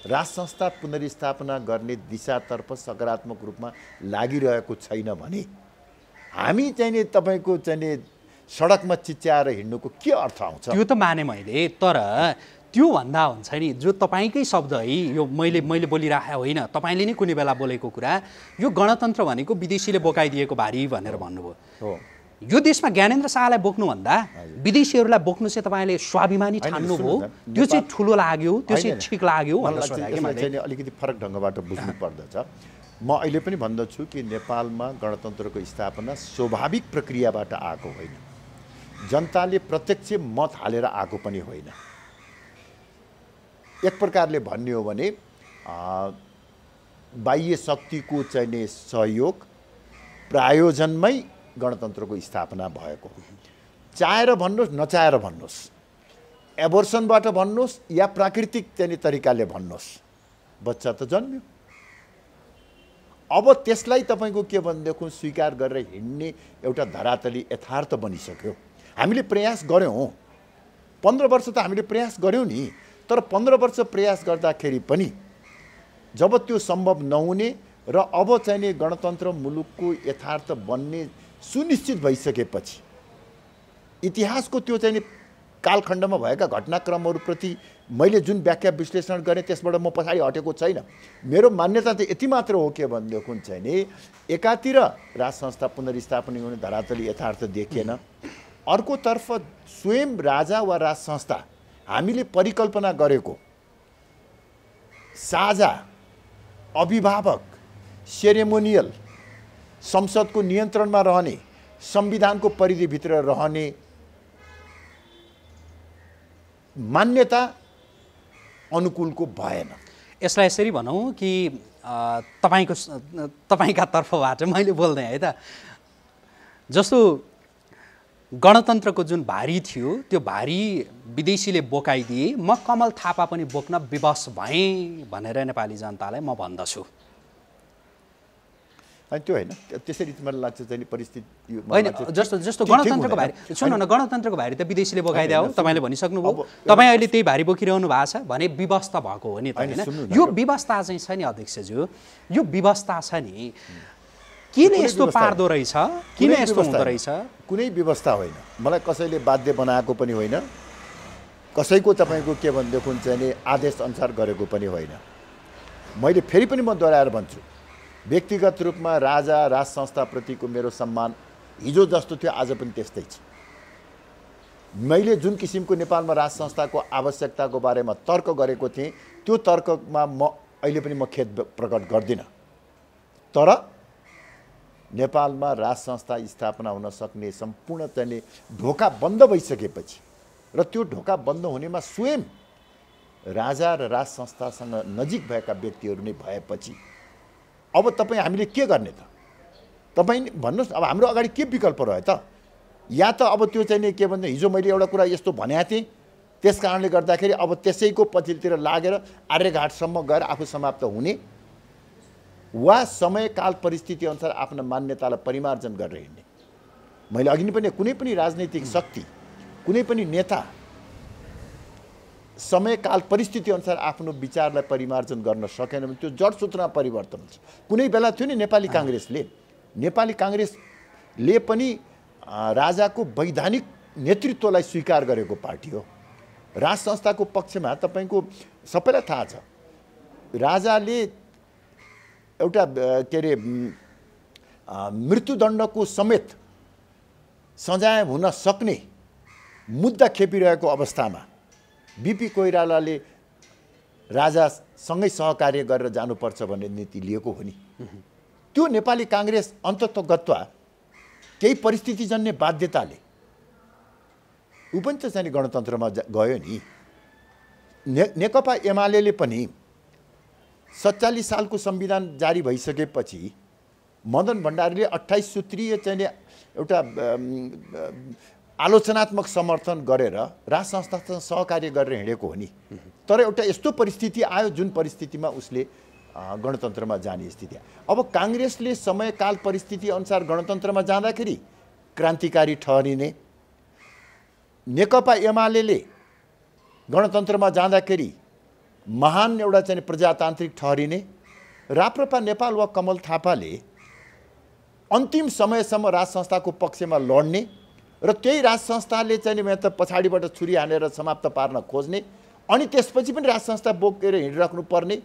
राज संस्था पुनर्स्थापना गर्ने दिशातर्फ सकारात्मक रूपमा लागिरहेको छैन भने हामी चाहिँ नि तपाईँको चाहिँ नि सडकमा चिच्याएर हिँड्नुको के अर्थ आउँछ? त्यो त माने मैले तर त्यो भन्दा हुन्छ नि जो तपाईँकै शब्द है यो मैले मैले बोलिरहेको होइन तपाईँले नै कुनै बेला बोलेको कुरा यो गणतन्त्र भनेको विदेशीले बोकाइदिएको भारी भनेर भन्नुभयो। हो। यो देशमा ज्ञानेन्द्र शाहलाई बोक्नुभन्दा विदेशीहरूलाई बोक्नु चाहिँ तपाईँले स्वाभिमानी होइन, ठान्नु सुन्नु हो न, त्यो चाहिँ ठुलो लाग्यो त्यो चाहिँ ठिक लाग्यो अलिकति फरक ढङ्गबाट बुझ्नु पर्दछ। म अहिले पनि भन्दछु कि नेपालमा गणतन्त्रको स्थापना स्वाभाविक प्रक्रियाबाट आएको होइन। जनताले प्रत्यक्ष मत हालेर आएको पनि होइन। एक प्रकारले भन्ने हो भने बाह्य शक्तिको चाहिँ नि सहयोग प्रायोजनमै गणतन्त्रको स्थापना भएको चाहेर भन्नुहोस् नचाहेर भन्नुहोस् एबोर्सनबाट भन्नुहोस् या प्राकृतिक चाहिँ तरिकाले भन्नुहोस् बच्चा त जन्म्यो। अब त्यसलाई तपाईँको के भनेदेखि स्वीकार गरेर हिँड्ने एउटा धरातली यथार्थ बनिसक्यो। हामीले प्रयास गऱ्यौँ। पन्ध्र वर्ष त हामीले प्रयास गऱ्यौँ नि तर पन्ध्र वर्ष प्रयास गर्दाखेरि पनि जब त्यो सम्भव नहुने र अब चाहिँ नि गणतन्त्र मुलुकको यथार्थ बन्ने सुनिश्चित भइसकेपछि इतिहासको त्यो चाहिँ कालखण्डमा भएका घटनाक्रमहरूप्रति मैले जुन व्याख्या विश्लेषण गरेँ त्यसबाट म पछाडि हटेको छैन। मेरो मान्यता त यति मात्र हो के भनेदेखि चाहिँ नि एकातिर राज संस्था पुनर्स्थापना हुने धरातली यथार्थ देखिएन। अर्कोतर्फ स्वयं राजा वा राज संस्था हामीले परिकल्पना गरेको साझा अभिभावक सेरेमोनियल संसदको नियन्त्रणमा रहने संविधानको परिधिभित्र रहने मान्यता अनुकूलको भएन। यसलाई यसरी भनौँ कि तपाईँको तपाईँका तर्फबाट मैले बोल्दै है त। जस्तो गणतन्त्रको जुन भारी थियो त्यो भारी विदेशीले बोकाइदिए म कमल थापा पनि बोक्न विवश भएँ भनेर नेपाली जनतालाई म भन्दछु। अनि त्यो होइन त्यसरी मलाई लाग्छ चाहिँ परिस्थिति होइन जस्तो जस्तो गणतन्त्रको। भारी सुन्नु न गणतन्त्रको भारी त विदेशीले बोकाइदिया हो तपाईँले। भनिसक्नुभयो तपाईँ अहिले त्यही भारी बोकिरहनु भएको छ भने व्यवस्था भएको हो नि त होइन, यो व्यवस्था चाहिँ छ नि अध्यक्षज्यू यो व्यवस्था छ नि किन यस्तो पार्दो रहेछ किन यस्तो हुँदो। रहेछ कुनै व्यवस्था होइन मलाई कसैले बाध्य बनाएको पनि होइन कसैको तपाईँको के भनेदेखि चाहिँ आदेश अनुसार गरेको पनि होइन मैले फेरि पनि म दोहोऱ्याएर भन्छु व्यक्तिगत रूपमा राजा राज संस्थाप्रतिको मेरो सम्मान हिजो जस्तो थियो आज पनि त्यस्तै छ। मैले जुन किसिमको नेपालमा राज संस्थाको आवश्यकताको बारेमा तर्क गरेको थिएँ त्यो तर्कमा म अहिले पनि म खेद प्रकट गर्दिनँ। तर नेपालमा राज संस्था स्थापना हुन सक्ने सम्पूर्ण चाहिँ ढोका बन्द भइसकेपछि र त्यो ढोका बन्द हुनेमा स्वयं राजा र राज संस्थासँग नजिक भएका व्यक्तिहरू नै भएपछि अब तपाईँ हामीले के गर्ने त? तपाईँ भन्नुहोस् अब हाम्रो अगाडि के विकल्प रह्यो त? या त अब त्यो चाहिँ के भन्छ हिजो मैले एउटा कुरा यस्तो भनेको थिएँ। त्यस कारणले गर्दाखेरि अब त्यसैको पछिल्तिर लागेर आर्यघाटसम्म गएर आफू समाप्त हुने वा समयकाल परिस्थिति अनुसार आफ्नो मान्यतालाई परिमार्जन गरेर हिँड्ने। मैले अघि नै पनि कुनै पनि राजनैतिक शक्ति कुनै पनि नेता समयकाल परिस्थिति अनुसार आफ्नो विचारलाई परिमार्जन गर्न सकेन भने त्यो जडसूत्रमा परिवर्तन हुन्छ। कुनै बेला थियो नि नेपाली काङ्ग्रेसले नेपाली काङ्ग्रेसले पनि राजाको वैधानिक नेतृत्वलाई स्वीकार गरेको पार्टी हो। राज संस्थाको पक्षमा तपाईँको सबैलाई थाहा छ। राजाले एउटा के अरे मृत्युदण्डको समेत सजाय हुन सक्ने मुद्दा खेपिरहेको अवस्थामा बिपी कोइरालाले राजासँगै सहकार्य गरेर जानुपर्छ भन्ने नीति लिएको हो नि। त्यो नेपाली काङ्ग्रेस अन्तत्वगत्वा केही परिस्थितिजन्य बाध्यताले ऊ पनि त चाहिँ गणतन्त्रमा गयो नि। ने नेकपा एमाले पनि सत्तालिस सालको संविधान जारी भइसकेपछि मदन भण्डारीले अठाइस सूत्रीय चाहिँ एउटा आलोचनात्मक समर्थन गरेर राज संस्थासँग सहकार्य गरेर हिँडेको हो नि। तर एउटा यस्तो परिस्थिति आयो जुन परिस्थितिमा उसले गणतन्त्रमा जाने स्थिति अब काङ्ग्रेसले समयकाल परिस्थिति अनुसार गणतन्त्रमा जाँदाखेरि क्रान्तिकारी ठहरिने नेकपा एमाले गणतन्त्रमा जाँदाखेरि महान एउटा चाहिँ प्रजातान्त्रिक ठहरिने राप्रपा नेपाल वा कमल थापाले अन्तिम समयसम्म राज संस्थाको पक्षमा लड्ने र त्यही राज संस्थाले चाहिँ नि त पछाडिबाट छुरी हानेर समाप्त पार्न खोज्ने अनि त्यसपछि पनि राज संस्था बोकेर हिँडिराख्नु पर्ने।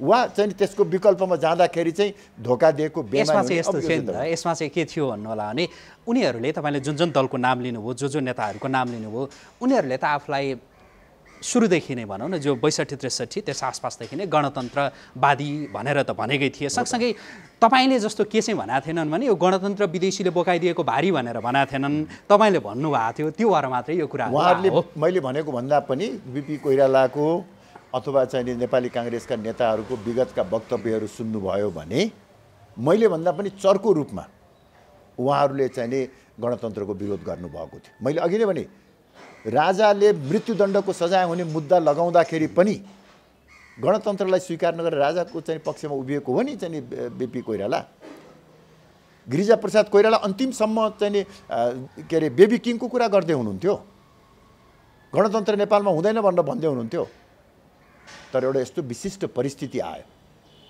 वा चाहिँ त्यसको विकल्पमा जाँदाखेरि चाहिँ धोका दिएको यसमा चाहिँ यस्तो थियो यसमा चाहिँ के थियो भन्नु होला भने उनीहरूले तपाईँले जुन जुन दलको नाम लिनुभयो जो जो नेताहरूको नाम लिनुभयो उनीहरूले त आफूलाई सुरुदेखि नै भनौँ न जो बैसठी त्रिसठी त्यस आसपासदेखि नै गणतन्त्रवादी भनेर त भनेकै थिए। सँगसँगै तपाईँले जस्तो के चाहिँ भनेको थिएनन् भने यो गणतन्त्र विदेशीले बोकाइदिएको भारी भनेर भनेको थिएनन्। तपाईँले भन्नुभएको थियो त्यो भएर मात्रै यो कुरा उहाँहरूले मैले भनेको भन्दा पनि बिपी कोइरालाको अथवा चाहिँ नि नेपाली काङ्ग्रेसका नेताहरूको विगतका वक्तव्यहरू सुन्नुभयो भने मैले भन्दा पनि चर्को रूपमा उहाँहरूले चाहिँ नि गणतन्त्रको विरोध गर्नुभएको थियो। मैले अघि नै भने राजाले मृत्युदण्डको सजाय हुने मुद्दा लगाउँदाखेरि पनि गणतन्त्रलाई स्वीकार नगरेर राजाको चाहिँ पक्षमा उभिएको हो नि चाहिँ बिपी कोइराला? गिरिजाप्रसाद कोइराला अन्तिमसम्म चाहिँ के अरे बेबी किङको कुरा गर्दै हुनुहुन्थ्यो। गणतन्त्र नेपालमा हुँदैन भनेर भन्दै हुनुहुन्थ्यो। तर एउटा यस्तो विशिष्ट परिस्थिति आयो।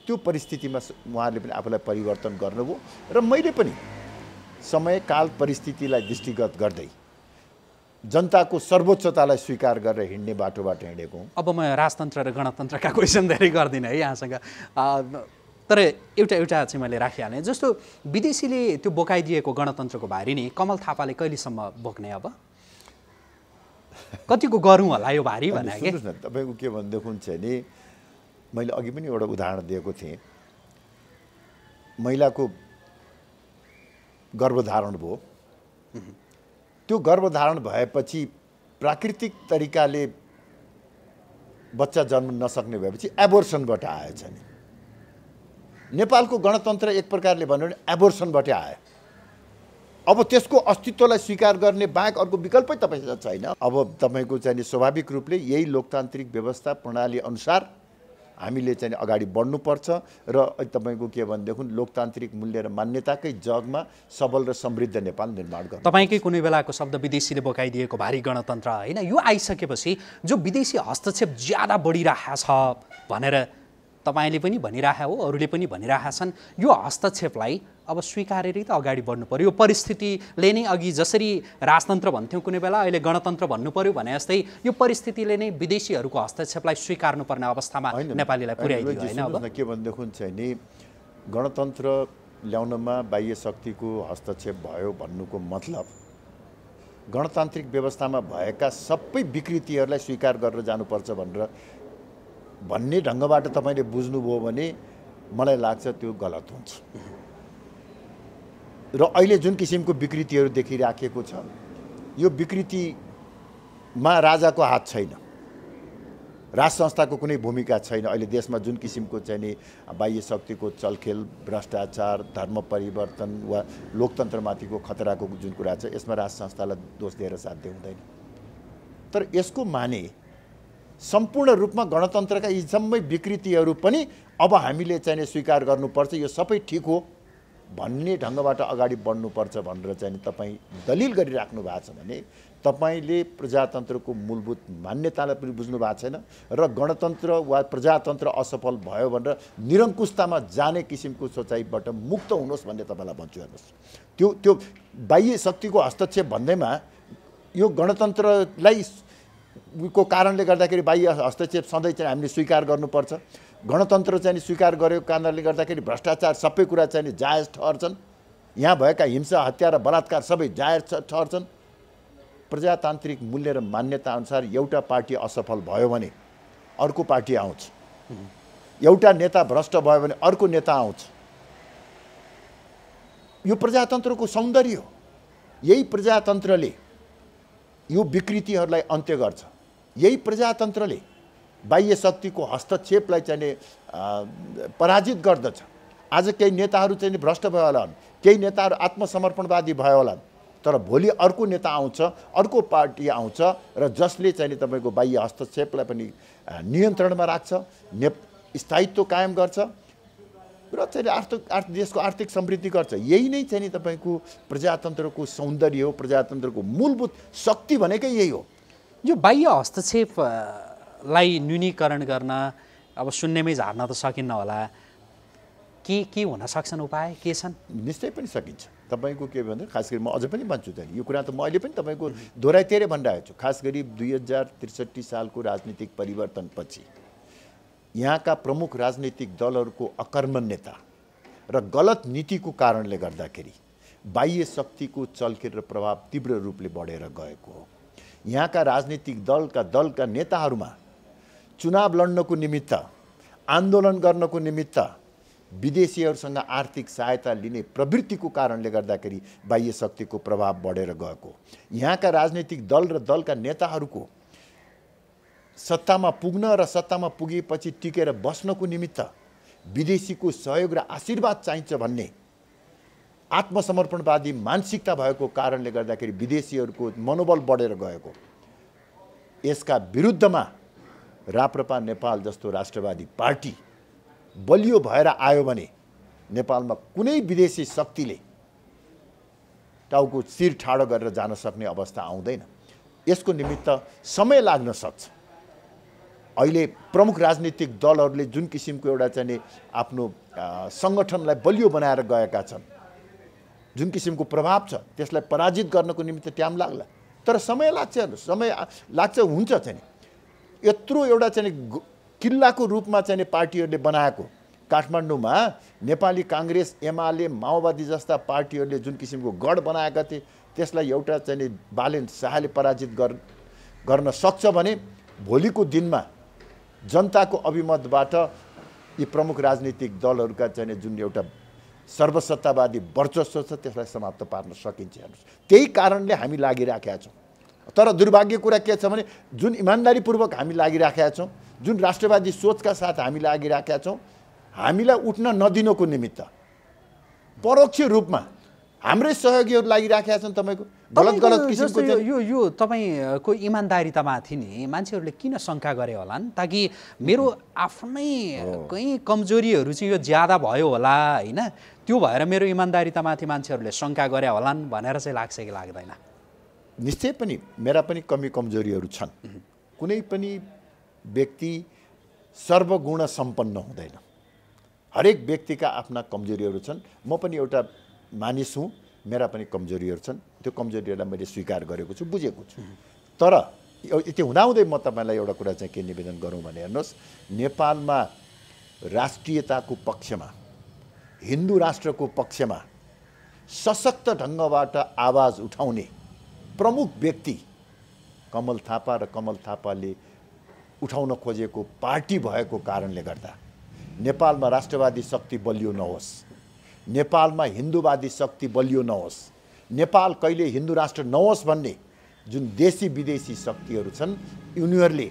त्यो परिस्थितिमा उहाँहरूले पनि आफूलाई परिवर्तन गर्नुभयो। र मैले पनि समय काल परिस्थितिलाई दृष्टिगत गर्दै जनताको सर्वोच्चतालाई स्वीकार गरेर हिँड्ने बाटोबाट हिँडेको अब म राजतन्त्र र गणतन्त्रका क्वेसन धेरै गर्दिनँ है यहाँसँग। तर एउटा एउटा चाहिँ मैले राखिहालेँ। जस्तो विदेशीले त्यो बोकाइदिएको गणतन्त्रको भारी नि कमल थापाले कहिलेसम्म बोक्ने अब? कतिको गरौँ होला यो भारी भने के? सुन्नुहोस् न तपाईँको के भनेदेखि चाहिँ नि मैले अघि पनि एउटा उदाहरण दिएको थिएँ। महिलाको गर्भधारण भयो। त्यो गर्भधारण भएपछि प्राकृतिक तरिकाले बच्चा जन्म नसक्ने भएपछि एबोर्सनबाट आएछ नि। नेपालको गणतन्त्र एक प्रकारले भन्यो भने एबोर्सनबाटै आयो। अब त्यसको अस्तित्वलाई स्वीकार गर्ने बाहेक अर्को विकल्पै तपाईँसँग छैन। अब तपाईँको चाहिँ स्वाभाविक रूपले यही लोकतान्त्रिक व्यवस्था प्रणाली अनुसार हामीले चाहिँ अगाडि बढ्नुपर्छ र तपाईँको के भनेदेखि लोकतान्त्रिक मूल्य र मान्यताकै जगमा सबल र समृद्ध नेपाल निर्माण गर्नु तपाईँकै कुनै बेलाको शब्द विदेशीले बोकाइदिएको भारी गणतन्त्र होइन? यो आइसकेपछि जो विदेशी हस्तक्षेप ज्यादा बढिरहेको छ भनेर तपाईँले पनि भनिरहेका हो अरूले पनि भनिरहेका छन्। यो हस्तक्षेपलाई अब स्वीकारेरै त अगाडि बढ्नु पर्यो। यो परिस्थितिले नै अघि जसरी राजतन्त्र भन्थ्यौँ कुनै बेला अहिले गणतन्त्र भन्नु पर्यो भने जस्तै यो परिस्थितिले नै विदेशीहरूको हस्तक्षेपलाई स्वीकार्नुपर्ने अवस्थामा नेपालीलाई पुर्याइदियो होइन, अब। के भनेदेखि चाहिँ नि गणतन्त्र ल्याउनमा बाह्य शक्तिको हस्तक्षेप भयो भन्नुको मतलब गणतान्त्रिक व्यवस्थामा भएका सबै विकृतिहरूलाई स्वीकार गरेर जानुपर्छ भनेर भन्ने ढङ्गबाट तपाईँले बुझ्नुभयो भने मलाई लाग्छ त्यो गलत हुन्छ। र अहिले जुन किसिमको विकृतिहरू देखिराखेको छ यो विकृतिमा राजाको हात छैन। राज संस्थाको कुनै भूमिका छैन। अहिले देशमा जुन किसिमको चाहिँ नि बाह्य शक्तिको चलखेल भ्रष्टाचार धर्म परिवर्तन वा लोकतन्त्रमाथिको खतराको जुन कुरा छ यसमा राज संस्थालाई दोष दिएर साध्य हुँदैन। तर यसको माने सम्पूर्ण रूपमा गणतन्त्रका यी जम्मै विकृतिहरू पनि अब हामीले चाहिँ स्वीकार गर्नुपर्छ। यो सबै ठिक हो भन्ने ढङ्गबाट अगाडि बढ्नुपर्छ भनेर चाहिँ तपाईँ दलिल गरिराख्नु भएको छ भने तपाईँले प्रजातन्त्रको मूलभूत मान्यतालाई पनि बुझ्नु भएको छैन र गणतन्त्र वा प्रजातन्त्र असफल भयो भनेर निरङ्कुशतामा जाने किसिमको सोचाइबाट मुक्त हुनुहोस् भन्ने तपाईँलाई भन्छु हेर्नुहोस्। त्यो त्यो बाह्य शक्तिको हस्तक्षेप भन्दैमा यो गणतन्त्रलाई को कारणले गर्दाखेरि बाह्य हस्तक्षेप सधैँ चाहिँ हामीले स्वीकार गर्नुपर्छ। गणतन्त्र चाहिँ स्वीकार गरेको कारणले गर्दाखेरि भ्रष्टाचार सबै कुरा चाहिँ जायज ठहर्छन्। यहाँ भएका हिंसा हत्या र बलात्कार सबै जायज ठहर्छन्। प्रजातान्त्रिक मूल्य र मान्यता अनुसार एउटा पार्टी असफल भयो भने अर्को पार्टी आउँछ। एउटा नेता भ्रष्ट भयो भने अर्को नेता आउँछ। यो प्रजातन्त्रको सौन्दर्य हो। यही प्रजातन्त्रले यो विकृतिहरूलाई अन्त्य गर्छ। यही प्रजातन्त्रले बाह्य शक्तिको हस्तक्षेपलाई चाहिँ पराजित गर्दछ। आज केही नेताहरू चाहिँ भ्रष्ट भयो होला केही नेताहरू आत्मसमर्पणवादी भयो होला तर भोलि अर्को नेता आउँछ अर्को पार्टी आउँछ र जसले चाहिँ तपाईँको बाह्य हस्तक्षेपलाई पनि नियन्त्रणमा राख्छ ने स्थायित्व कायम गर्छ। र चाहिँ आर्थिक आर्थ देशको आर्थिक समृद्धि गर्छ। यही नै चाहिँ नि तपाईँको प्रजातन्त्रको सौन्दर्य हो प्रजातन्त्रको मूलभूत शक्ति भनेकै यही हो। यो बाह्य हस्तक्षेपलाई न्यूनीकरण गर्न अब शून्यमै झार्न त सकिन्न होला। के के हुन सक्छन् उपाय? के छन्? निश्चय पनि सकिन्छ। तपाईँको के भन्दा खास गरी म अझै पनि भन्छु त यो कुरा त म अहिले पनि तपाईँको दोहोऱ्याइतेरै भनिरहेको छु। खास गरी दुई हजार त्रिसठी सालको राजनीतिक परिवर्तनपछि। यहाँका प्रमुख राजनीतिक दलहरूको अकर्मण्यता र गलत नीतिको कारणले गर्दाखेरि बाह्य शक्तिको चलखेल र प्रभाव तीव्र रूपले बढेर गएको हो। यहाँका राजनीतिक दलका दलका नेताहरूमा चुनाव लड्नको निमित्त आन्दोलन गर्नको निमित्त विदेशीहरूसँग आर्थिक सहायता लिने प्रवृत्तिको कारणले गर्दाखेरि बाह्य शक्तिको प्रभाव बढेर गएको। यहाँका राजनीतिक दल र दलका नेताहरूको सत्तामा पुग्न र सत्तामा पुगेपछि टिकेर बस्नको निमित्त विदेशीको सहयोग र आशीर्वाद चाहिन्छ भन्ने आत्मसमर्पणवादी मानसिकता भएको कारणले गर्दाखेरि विदेशीहरूको मनोबल बढेर गएको। यसका विरुद्धमा राप्रपा नेपाल जस्तो राष्ट्रवादी पार्टी बलियो भएर आयो भने नेपालमा कुनै विदेशी शक्तिले टाउको शिर ठाडो गरेर जान सक्ने अवस्था आउँदैन। यसको निमित्त समय लाग्न सक्छ। अहिले प्रमुख राजनीतिक दलहरूले जुन किसिमको एउटा चाहिँ आफ्नो सङ्गठनलाई बलियो बनाएर गएका छन् जुन किसिमको प्रभाव छ त्यसलाई पराजित गर्नको निमित्त टाइम लाग्ला। तर समय लाग्छ समय लाग्छ हुन्छ चाहिँ। यत्रो एउटा चाहिँ किल्लाको रूपमा चाहिँ पार्टीहरूले बनाएको काठमाडौँमा नेपाली काङ्ग्रेस एमाले माओवादी जस्ता पार्टीहरूले जुन किसिमको गढ बनाएका थिए त्यसलाई एउटा चाहिँ बालेन शाहले पराजित गर गर्न सक्छ भने भोलिको दिनमा जनताको अभिमतबाट यी प्रमुख राजनीतिक दलहरूका चाहिँ जुन एउटा सर्वसत्तावादी वर्चस्व छ त्यसलाई समाप्त पार्न सकिन्छ हेर्नुहोस्। त्यही कारणले हामी लागिराखेका छौँ। तर दुर्भाग्य कुरा के छ भने जुन इमान्दारीपूर्वक हामी लागिराखेका छौँ जुन राष्ट्रवादी सोचका साथ हामी लागिराखेका छौँ हामीलाई उठ्न नदिनको निमित्त परोक्ष रूपमा हाम्रै सहयोगीहरू लागिराखेका छन् तपाईँको? गलत गलत किसिमको यो यो तपाईँको इमान्दारितामाथि नि मान्छेहरूले किन शङ्का गरे होलान्? ताकि मेरो आफ्नै कहीँ कमजोरीहरू चाहिँ यो ज्यादा भयो होला होइन? त्यो भएर मेरो इमान्दारितामाथि मान्छेहरूले शङ्का गरे होलान् भनेर चाहिँ लाग्छ कि लाग्दैन? निश्चय पनि मेरा पनि कमी कमजोरीहरू छन्। कुनै पनि व्यक्ति सर्वगुण सम्पन्न हुँदैन। हरेक व्यक्तिका आफ्ना कमजोरीहरू छन्। म पनि एउटा मानिस हुँ मेरा पनि कमजोरीहरू छन्। त्यो कमजोरीहरूलाई मैले स्वीकार गरेको छु बुझेको छु। तर यति हुँदाहुँदै म तपाईँलाई एउटा कुरा चाहिँ के निवेदन गरौँ भने हेर्नुहोस् नेपालमा राष्ट्रियताको पक्षमा हिन्दू राष्ट्रको पक्षमा सशक्त ढङ्गबाट आवाज उठाउने प्रमुख व्यक्ति कमल थापा र कमल थापाले उठाउन खोजेको पार्टी भएको कारणले गर्दा नेपालमा राष्ट्रवादी शक्ति बलियो नहोस्। नेपालमा हिन्दूवादी शक्ति बलियो नहोस्। नेपाल कहिले हिन्दू राष्ट्र नहोस् भन्ने जुन देशी विदेशी शक्तिहरू छन् उनीहरूले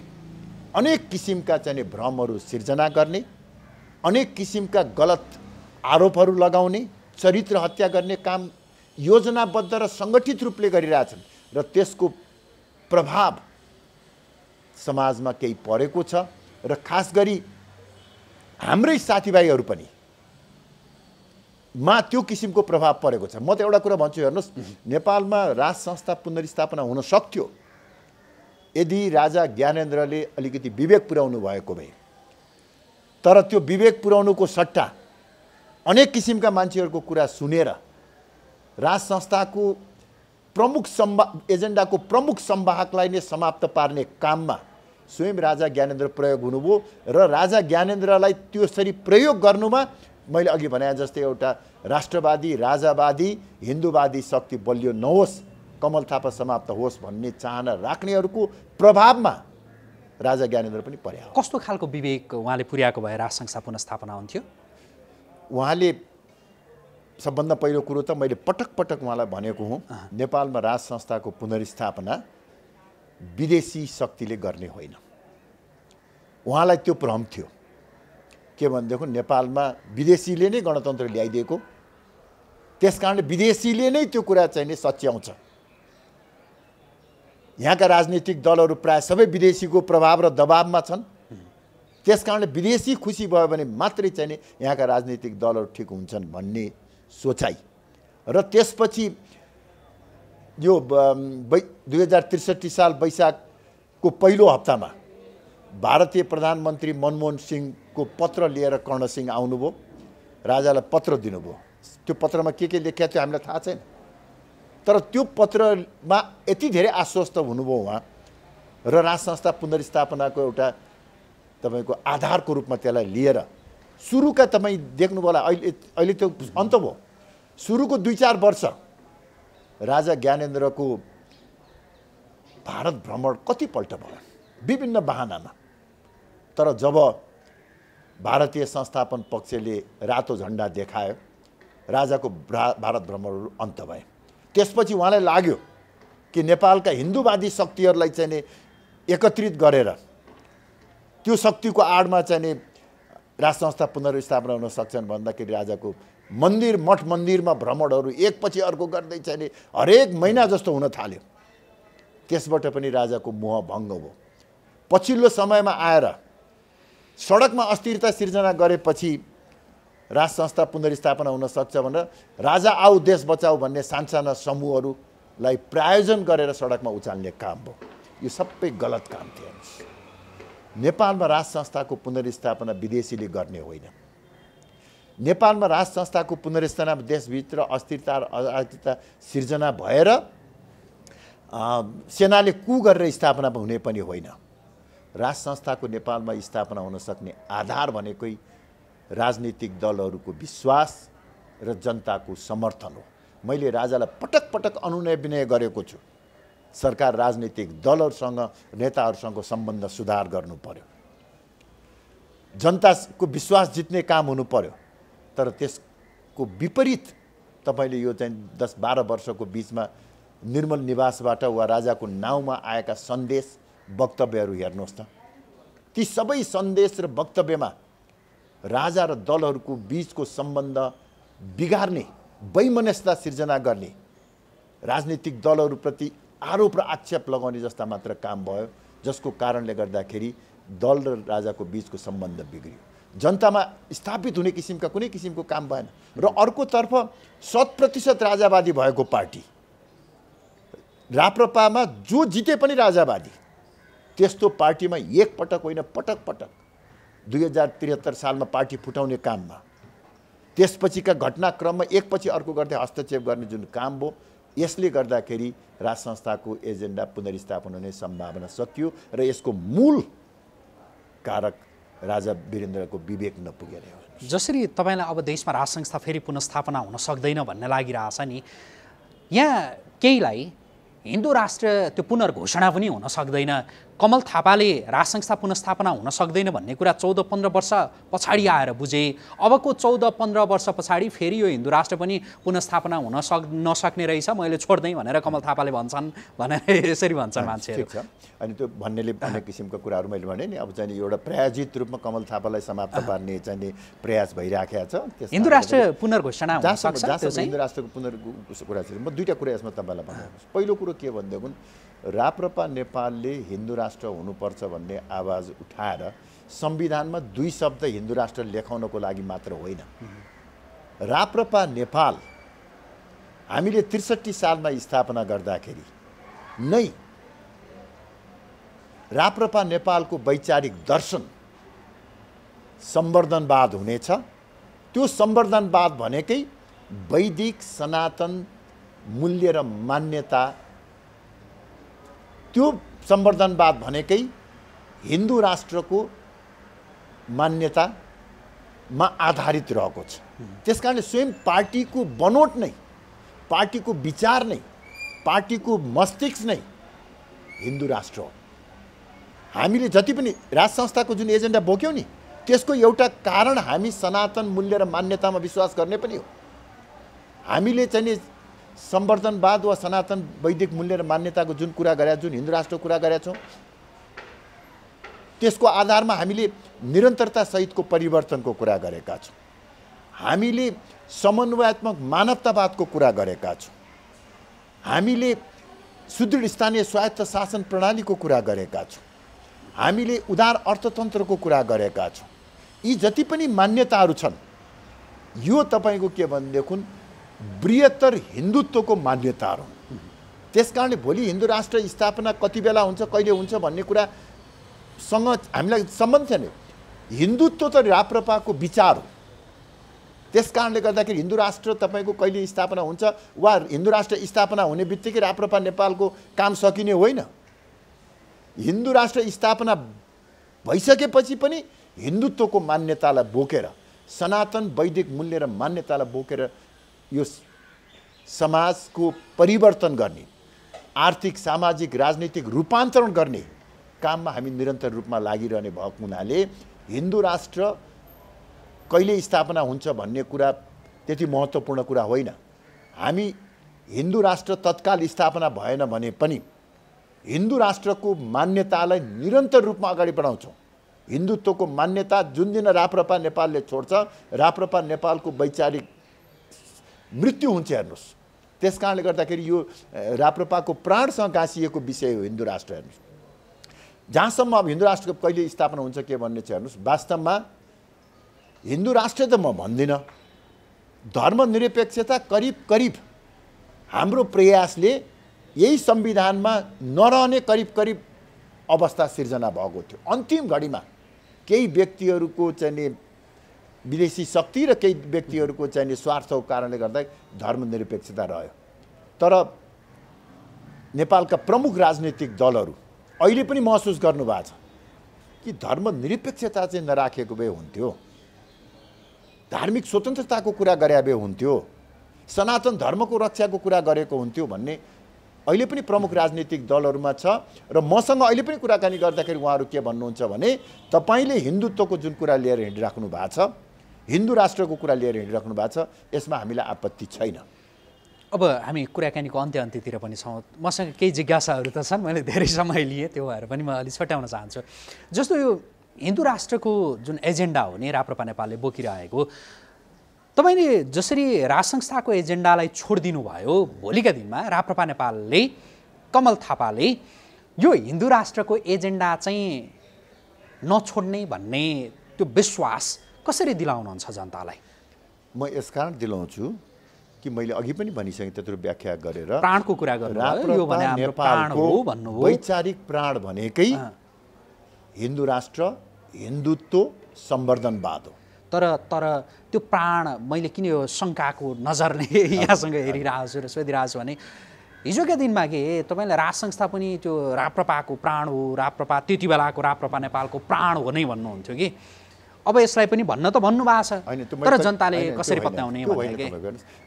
अनेक किसिमका चाहिँ भ्रमहरू सिर्जना गर्ने अनेक किसिमका गलत आरोपहरू लगाउने चरित्र हत्या गर्ने काम योजनाबद्ध र सङ्गठित रूपले गरिरहेछन् र त्यसको प्रभाव समाजमा केही परेको छ र खास गरी हाम्रै साथीभाइहरू पनि मा त्यो किसिमको प्रभाव परेको छ? म त एउटा कुरा भन्छु हेर्नुहोस् नेपालमा राज संस्था पुनर्स्थापना हुन सक्थ्यो यदि राजा ज्ञानेन्द्रले अलिकति विवेक पुर्याउनु भएको भए। तर त्यो विवेक पुर्याउनुको सट्टा अनेक किसिमका मान्छेहरूको कुरा सुनेर राज संस्थाको प्रमुख सम्भा एजेन्डाको प्रमुख सम्वाहकलाई नै समाप्त पार्ने काममा स्वयं राजा ज्ञानेन्द्र प्रयोग हुनुभयो र राजा ज्ञानेन्द्रलाई त्यसरी प्रयोग गर्नुमा मैले अघि भने जस्तै एउटा राष्ट्रवादी राजावादी हिन्दूवादी शक्ति बलियो नहोस् कमल थापा समाप्त होस् भन्ने चाहना राख्नेहरूको प्रभावमा राजा ज्ञानेन्द्र पनि परे हो। कस्तो खालको विवेक उहाँले पुर्याएको भए राज संस्था पुनस्थापना हुन्थ्यो? उहाँले सबभन्दा पहिलो कुरो त मैले पटक पटक उहाँलाई भनेको हुँ नेपालमा राज संस्थाको पुनर्स्थापना विदेशी शक्तिले गर्ने होइन। उहाँलाई त्यो भ्रम थियो। के भनेदेखि नेपालमा विदेशीले नै गणतन्त्र ल्याइदिएको। त्यस कारणले विदेशीले नै त्यो कुरा चाहिँ नि सच्याउँछ यहाँका राजनीतिक दलहरू प्राय सबै विदेशीको प्रभाव र दबावमा छन्। त्यस कारणले विदेशी खुसी भयो भने मात्रै चाहिँ नि यहाँका राजनीतिक दलहरू ठिक हुन्छन् भन्ने सोचाइ। र त्यसपछि यो दुई हजार त्रिसठी साल वैशाखको पहिलो हप्तामा भारतीय प्रधानमन्त्री मनमोहन सिंहको पत्र लिएर कर्णसिंह आउनुभयो राजालाई पत्र दिनुभयो। त्यो पत्रमा के के लेखिया थियो हामीलाई थाहा छैन। तर त्यो पत्रमा यति धेरै आश्वस्त हुनुभयो उहाँ र राज संस्था पुनर्स्थापनाको एउटा तपाईँको आधारको रूपमा त्यसलाई लिएर सुरुका तपाईँ देख्नुभयो होला अहिले अहिले त्यो अन्त भयो। सुरुको दुई चार वर्ष राजा ज्ञानेन्द्रको भारत भ्रमण कतिपल्ट भयो? विभिन्न बाहनामा। तर जब भारतीय संस्थापन पक्षले रातो झन्डा देखायो राजाको भ्रा भारत भ्रमणहरू अन्त भए। त्यसपछि उहाँलाई लाग्यो कि नेपालका हिन्दूवादी शक्तिहरूलाई चाहिँ नि एकत्रित गरेर त्यो शक्तिको आडमा चाहिँ नि राज संस्था पुनर्स्थापना हुन सक्छन् भन्दाखेरि राजाको मन्दिर मठ मन्दिरमा भ्रमणहरू एकपछि अर्को गर्दै चाहिँ हरेक महिना जस्तो हुन थाल्यो। त्यसबाट पनि राजाको मोह भङ्ग भयो। पछिल्लो समयमा आएर सडकमा अस्थिरता सिर्जना गरेपछि राज संस्था पुनर्स्थापना हुन सक्छ भनेर राजा आऊ देश बचाऊ भन्ने सानसाना समूहहरूलाई प्रायोजन गरेर सडकमा उचाल्ने काम भयो यो सबै गलत काम थियो नेपालमा राज संस्थाको पुनर्स्थापना विदेशीले गर्ने होइन। नेपालमा राज संस्थाको पुनर्स्थापना देशभित्र अस्थिरता र अराजकता सिर्जना भएर सेनाले कु गरेर स्थापना हुने पनि होइन। राज संस्थाको नेपालमा स्थापना हुन सक्ने आधार भनेकै राजनीतिक दलहरूको विश्वास र जनताको समर्थन हो। मैले राजालाई पटक पटक अनुनय विनय गरेको छु। सरकार राजनीतिक दलहरूसँग नेताहरूसँग सम्बन्ध सुधार गर्नु पर्यो। जनताको विश्वास जित्ने काम हुनु पर्यो। तर त्यसको विपरीत तपाईँले यो चाहिँ दस बाह्र वर्षको बिचमा निर्मल निवासबाट वा राजाको नाउँमा आएका सन्देश वक्तव्यहरू हेर्नुहोस् त। ती सबै सन्देश र वक्तव्यमा राजा र दलहरूको बिचको सम्बन्ध बिगार्ने वैमनस्यता सिर्जना गर्ने राजनीतिक दलहरूप्रति आरोप र आक्षेप लगाउने जस्ता मात्र काम भयो जसको कारणले गर्दाखेरि दल र राजाको बिचको सम्बन्ध बिग्रियो। जनतामा स्थापित हुने किसिमका कुनै किसिमको काम भएन र अर्कोतर्फ शत प्रतिशत राजावादी भएको पार्टी राप्रपामा जो जिते पनि राजावादी त्यस्तो पार्टीमा एकपटक होइन पटक पटक दुई हजार त्रिहत्तर सालमा पार्टी फुटाउने काममा। त्यसपछिका घटनाक्रममा एकपछि अर्को गर्दै हस्तक्षेप गर्ने जुन काम भयो यसले गर्दाखेरि राज संस्थाको एजेन्डा पुनर्स्थापन हुने सम्भावना सकियो र यसको मूल कारक राजा वीरेन्द्रको विवेक नपुगेर हो। जसरी तपाईँलाई अब देशमा राज संस्था फेरि पुनस्थापना हुन सक्दैन भन्ने लागिरहेछ नि यहाँ केहीलाई हिन्दू राष्ट्र त्यो पुनर्घोषणा पनि हुन सक्दैन कमल थापाले राज संस्था पुनस्थापना हुन सक्दैन भन्ने कुरा चौध पन्ध्र वर्ष पछाडि आएर बुझे। अबको चौध पन्ध्र वर्ष पछाडि फेरि यो हिन्दू राष्ट्र पनि पुनस्थापना हुन सक नसक्ने रहेछ। मैले छोड्दै भनेर कमल थापाले भन्छन् भनेर यसरी भन्छन् मान्छेहरू। ठिक छ। अनि त्यो भन्नेले अनेक किसिमका कुराहरू मैले भने नि अब चाहिँ एउटा प्रायोजित रूपमा कमल थापालाई समाप्त पार्ने चाहिँ नि प्रयास भइराखेको छ। त्यस हिन्दू राष्ट्र पुनर्घोषणा हिन्दू राष्ट्रको पुनर् कुरा छ म दुईवटा कुरा यसमा तपाईँलाई भन्नुहोस् पहिलो कुरो के भनेदेखि राप्रपा नेपालले हिन्दू राष्ट्र हुनुपर्छ भन्ने आवाज उठाएर संविधानमा दुई शब्द हिन्दू राष्ट्र लेखाउनको लागि मात्र होइन। राप्रपा नेपाल हामीले त्रिसठी सालमा स्थापना गर्दाखेरि नै राप्रपा नेपालको वैचारिक दर्शन सम्वर्धनवाद हुनेछ। त्यो सम्वर्धनवाद भनेकै वैदिक सनातन मूल्य र मान्यता त्यो सम्वर्धनवाद भनेकै हिन्दू राष्ट्रको मान्यतामा आधारित रहेको छ। त्यस कारणले स्वयं पार्टीको बनोट नै पार्टीको विचार नै पार्टीको मस्तिष्क नै हिन्दू राष्ट्र हो। हामीले जति पनि राज संस्थाको जुन एजेन्डा बोक्यौँ नि त्यसको एउटा कारण हामी सनातन मूल्य र मान्यतामा विश्वास गर्ने पनि हो। हामीले चाहिँ सम्वर्धनवाद वा सनातन वैदिक मूल्य र मान्यताको जुन कुरा गरेका जुन हिन्दू राष्ट्रको कुरा गरेका छौँ त्यसको आधारमा हामीले निरन्तरतासहितको परिवर्तनको कुरा गरेका छौँ। हामीले समन्वयात्मक मानवतावादको कुरा गरेका छौँ। हामीले सुदृढ स्थानीय स्वायत्त शासन प्रणालीको कुरा गरेका छौँ। हामीले उदार अर्थतन्त्रको कुरा गरेका छौँ। यी जति पनि मान्यताहरू छन् यो तपाईँको के भनेदेखि बृहत्तर हिन्दुत्वको मान्यताहरू हुन् त्यस कारणले भोलि हिन्दू राष्ट्र स्थापना कति बेला हुन्छ कहिले हुन्छ भन्ने कुरासँग हामीलाई सम्बन्ध छैन हिन्दुत्व त राप्रपाको विचार हो। त्यस कारणले गर्दाखेरि हिन्दू राष्ट्र तपाईँको कहिले स्थापना हुन्छ वा हिन्दू राष्ट्र स्थापना हुने बित्तिकै राप्रपा नेपालको काम सकिने होइन। हिन्दू राष्ट्र स्थापना भइसकेपछि पनि हिन्दुत्वको मान्यतालाई बोकेर सनातन वैदिक मूल्य र मान्यतालाई बोकेर यो समाजको परिवर्तन गर्ने आर्थिक सामाजिक राजनीतिक रूपान्तरण गर्ने काममा हामी निरन्तर रूपमा लागिरहने भएको हुनाले हिन्दू राष्ट्र कहिले स्थापना हुन्छ भन्ने कुरा त्यति महत्त्वपूर्ण कुरा होइन। हामी हिन्दू राष्ट्र तत्काल स्थापना भएन भने पनि हिन्दू राष्ट्रको मान्यतालाई निरन्तर रूपमा अगाडि बढाउँछौँ। हिन्दुत्वको मान्यता जुन दिन राप्रपा नेपालले छोड्छ राप्रपा नेपालको वैचारिक मृत्यु हुन्छ हेर्नुहोस्। त्यस कारणले गर्दाखेरि यो राप्रपाको प्राणसँग गाँसिएको विषय हो हिन्दू राष्ट्र हेर्नुहोस्। जहाँसम्म अब हिन्दू राष्ट्रको कहिले स्थापना हुन्छ के भन्ने चाहिँ हेर्नुहोस् वास्तवमा हिन्दू राष्ट्र त म भन्दिनँ। धर्मनिरपेक्षता करिब करिब हाम्रो प्रयासले यही संविधानमा नरहने करिब करिब अवस्था सिर्जना भएको थियो। अन्तिम घडीमा केही व्यक्तिहरूको चाहिँ विदेशी शक्ति र केही व्यक्तिहरूको चाहिँ नि स्वार्थको कारणले गर्दा धर्मनिरपेक्षता रह्यो। तर नेपालका प्रमुख राजनीतिक दलहरू अहिले पनि महसुस गर्नुभएको छ कि धर्मनिरपेक्षता चाहिँ नराखेको भए हुन्थ्यो। धार्मिक स्वतन्त्रताको कुरा गरे भए हुन्थ्यो। सनातन धर्मको रक्षाको कुरा गरेको हुन्थ्यो भन्ने अहिले पनि प्रमुख राजनीतिक दलहरूमा छ र मसँग अहिले पनि कुराकानी गर्दाखेरि उहाँहरू के भन्नुहुन्छ भने तपाईँले हिन्दुत्वको जुन कुरा लिएर हिँडिराख्नु भएको छ हिन्दू राष्ट्रको कुरा लिएर हिँडिराख्नु भएको छ यसमा हामीलाई आपत्ति छैन। अब हामी कुराकानीको अन्त्य अन्त्यतिर पनि छौँ। मसँग केही जिज्ञासाहरू त छन् मैले धेरै समय लिएँ त्यो भएर पनि म अलिक छट्याउन चाहन्छु। जस्तो यो हिन्दू राष्ट्रको जुन एजेन्डा हो नि राप्रपा नेपालले बोकिरहेको तपाईँले जसरी राज संस्थाको एजेन्डालाई छोडिदिनु भयो भोलिका दिनमा राप्रपा नेपालले कमल थापाले यो हिन्दू राष्ट्रको एजेन्डा चाहिँ नछोड्ने भन्ने त्यो विश्वास कसरी दिलाउनुहुन्छ जनतालाई? म यसकारण दिलाउँछु कि मैले अघि पनि भनिसकेँ त्यत्रो व्याख्या गरेर। प्राणको कुरा भन्नुभयो। वैचारिक प्राण भनेकै हिन्दू राष्ट्र हिन्दुत्व सम्वर्धनवाद हो। तर तर त्यो प्राण मैले किन यो शङ्काको नजरले यहाँसँग हेरिरहेको छु र सोधिरहेको छु भने हिजोका दिनमा के तपाईँलाई राज संस्था पनि त्यो राप्रपाको प्राण हो राप्रपा त्यति बेलाको राप्रपा नेपालको प्राण हो नै भन्नुहुन्थ्यो कि? अब यसलाई पनि भन्न त भन्नुभएको छ। तर जनताले कसरी पत्याउने।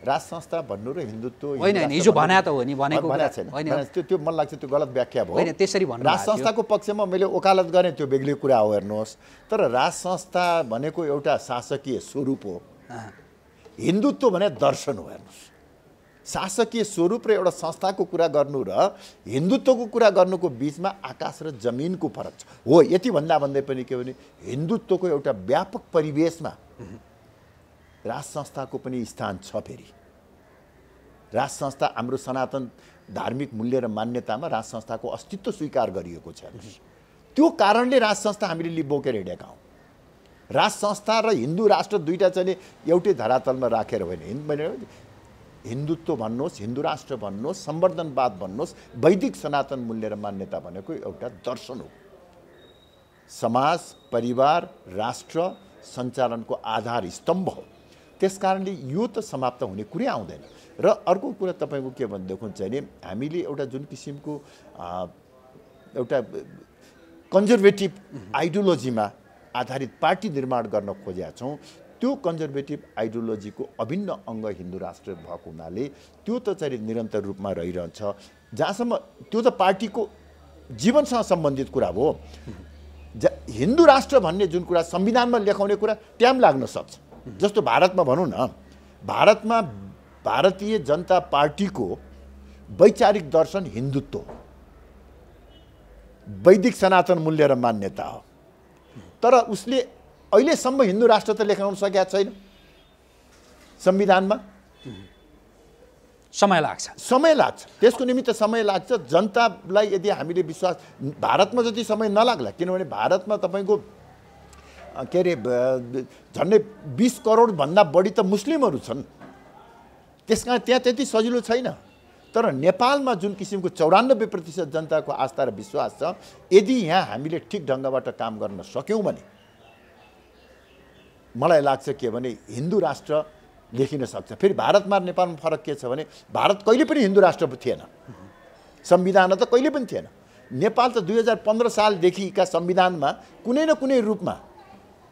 राज संस्था भन्नु र हिन्दुत्व होइन, होइन, हिजो भने त हो नि, भनेको होइन। त्यो त्यो मलाई लाग्छ त्यो गलत व्याख्या भयो। होइन, त्यसरी भन्नु राज। संस्थाको पक्षमा मैले वकालत गरेँ त्यो बेग्लै कुरा हो हेर्नुहोस्। तर राज संस्था भनेको एउटा शासकीय स्वरूप हो। हिन्दुत्व भने दर्शन हो हेर्नुहोस्। शासकीय स्वरूप र एउटा संस्थाको कुरा गर्नु र हिन्दुत्वको कुरा गर्नुको बिचमा आकाश र जमिनको फरक छ। हो यति भन्दा भन्दै पनि के भने हिन्दुत्वको एउटा व्यापक परिवेशमा राज संस्थाको पनि स्थान छ फेरि। राज संस्था हाम्रो सनातन धार्मिक मूल्य र मान्यतामा राज संस्थाको अस्तित्व स्वीकार गरिएको छ। त्यो कारणले राज संस्था हामीले बोकेर हिँडेका हौँ। राज संस्था र हिन्दू राष्ट्र दुईवटा चाहिँ एउटै धरातलमा राखेर होइन। हिन्द हिन्दुत्व भन्नुहोस् हिन्दू राष्ट्र भन्नुहोस् सम्वर्धनवाद भन्नुहोस् वैदिक सनातन मूल्य र मान्यता भनेको एउटा दर्शन हो। समाज परिवार राष्ट्र सञ्चालनको आधार स्तम्भ हो। त्यस कारणले यो त समाप्त हुने कुरै आउँदैन। र अर्को कुरा तपाईँको के भनेदेखि चाहिँ नि हामीले एउटा जुन किसिमको एउटा कन्जर्भेटिभ आइडियोलोजीमा आधारित पार्टी निर्माण गर्न खोजेका छौँ त्यो कन्जर्भेटिभ आइडियोलोजीको अभिन्न अङ्ग हिन्दू राष्ट्र भएको हुनाले त्यो त चाहिँ निरन्तर रूपमा रहिरहन्छ। जहाँसम्म त्यो त पार्टीको जीवनसँग सम्बन्धित कुरा हो। जा हिन्दू राष्ट्र भन्ने जुन कुरा संविधानमा लेखाउने कुरा ट्याम लाग्न सक्छ। जस्तो भारतमा भनौँ न भारतमा भारतीय जनता पार्टीको वैचारिक दर्शन हिन्दुत्व वैदिक सनातन मूल्य र मान्यता हो। तर उसले अहिलेसम्म हिन्दू राष्ट्र त लेखाउन सकेका छैन। संविधानमा। समय लाग्छ। समय लाग्छ। त्यसको निमित्त समय लाग्छ। जनतालाई यदि हामीले विश्वास भारतमा जति समय नलाग्ला किनभने भारतमा तपाईँको के अरे झन्डै बिस करोडभन्दा बढी त मुस्लिमहरू छन्। त्यस कारण त्यहाँ त्यति सजिलो छैन। तर नेपालमा जुन किसिमको चौरानब्बे प्रतिशत जनताको आस्था र विश्वास छ यदि यहाँ हामीले ठिक ढङ्गबाट काम गर्न सक्यौँ भने मलाई लाग्छ के भने हिन्दू राष्ट्र लेखिन सक्छ। फेरि भारतमा नेपालमा फरक के छ भने भारत कहिले पनि हिन्दू राष्ट्र थिएन। संविधानमा त कहिले पनि थिएन। नेपाल त दुई हजार पन्ध्र सालदेखिका संविधानमा कुनै न कुनै रूपमा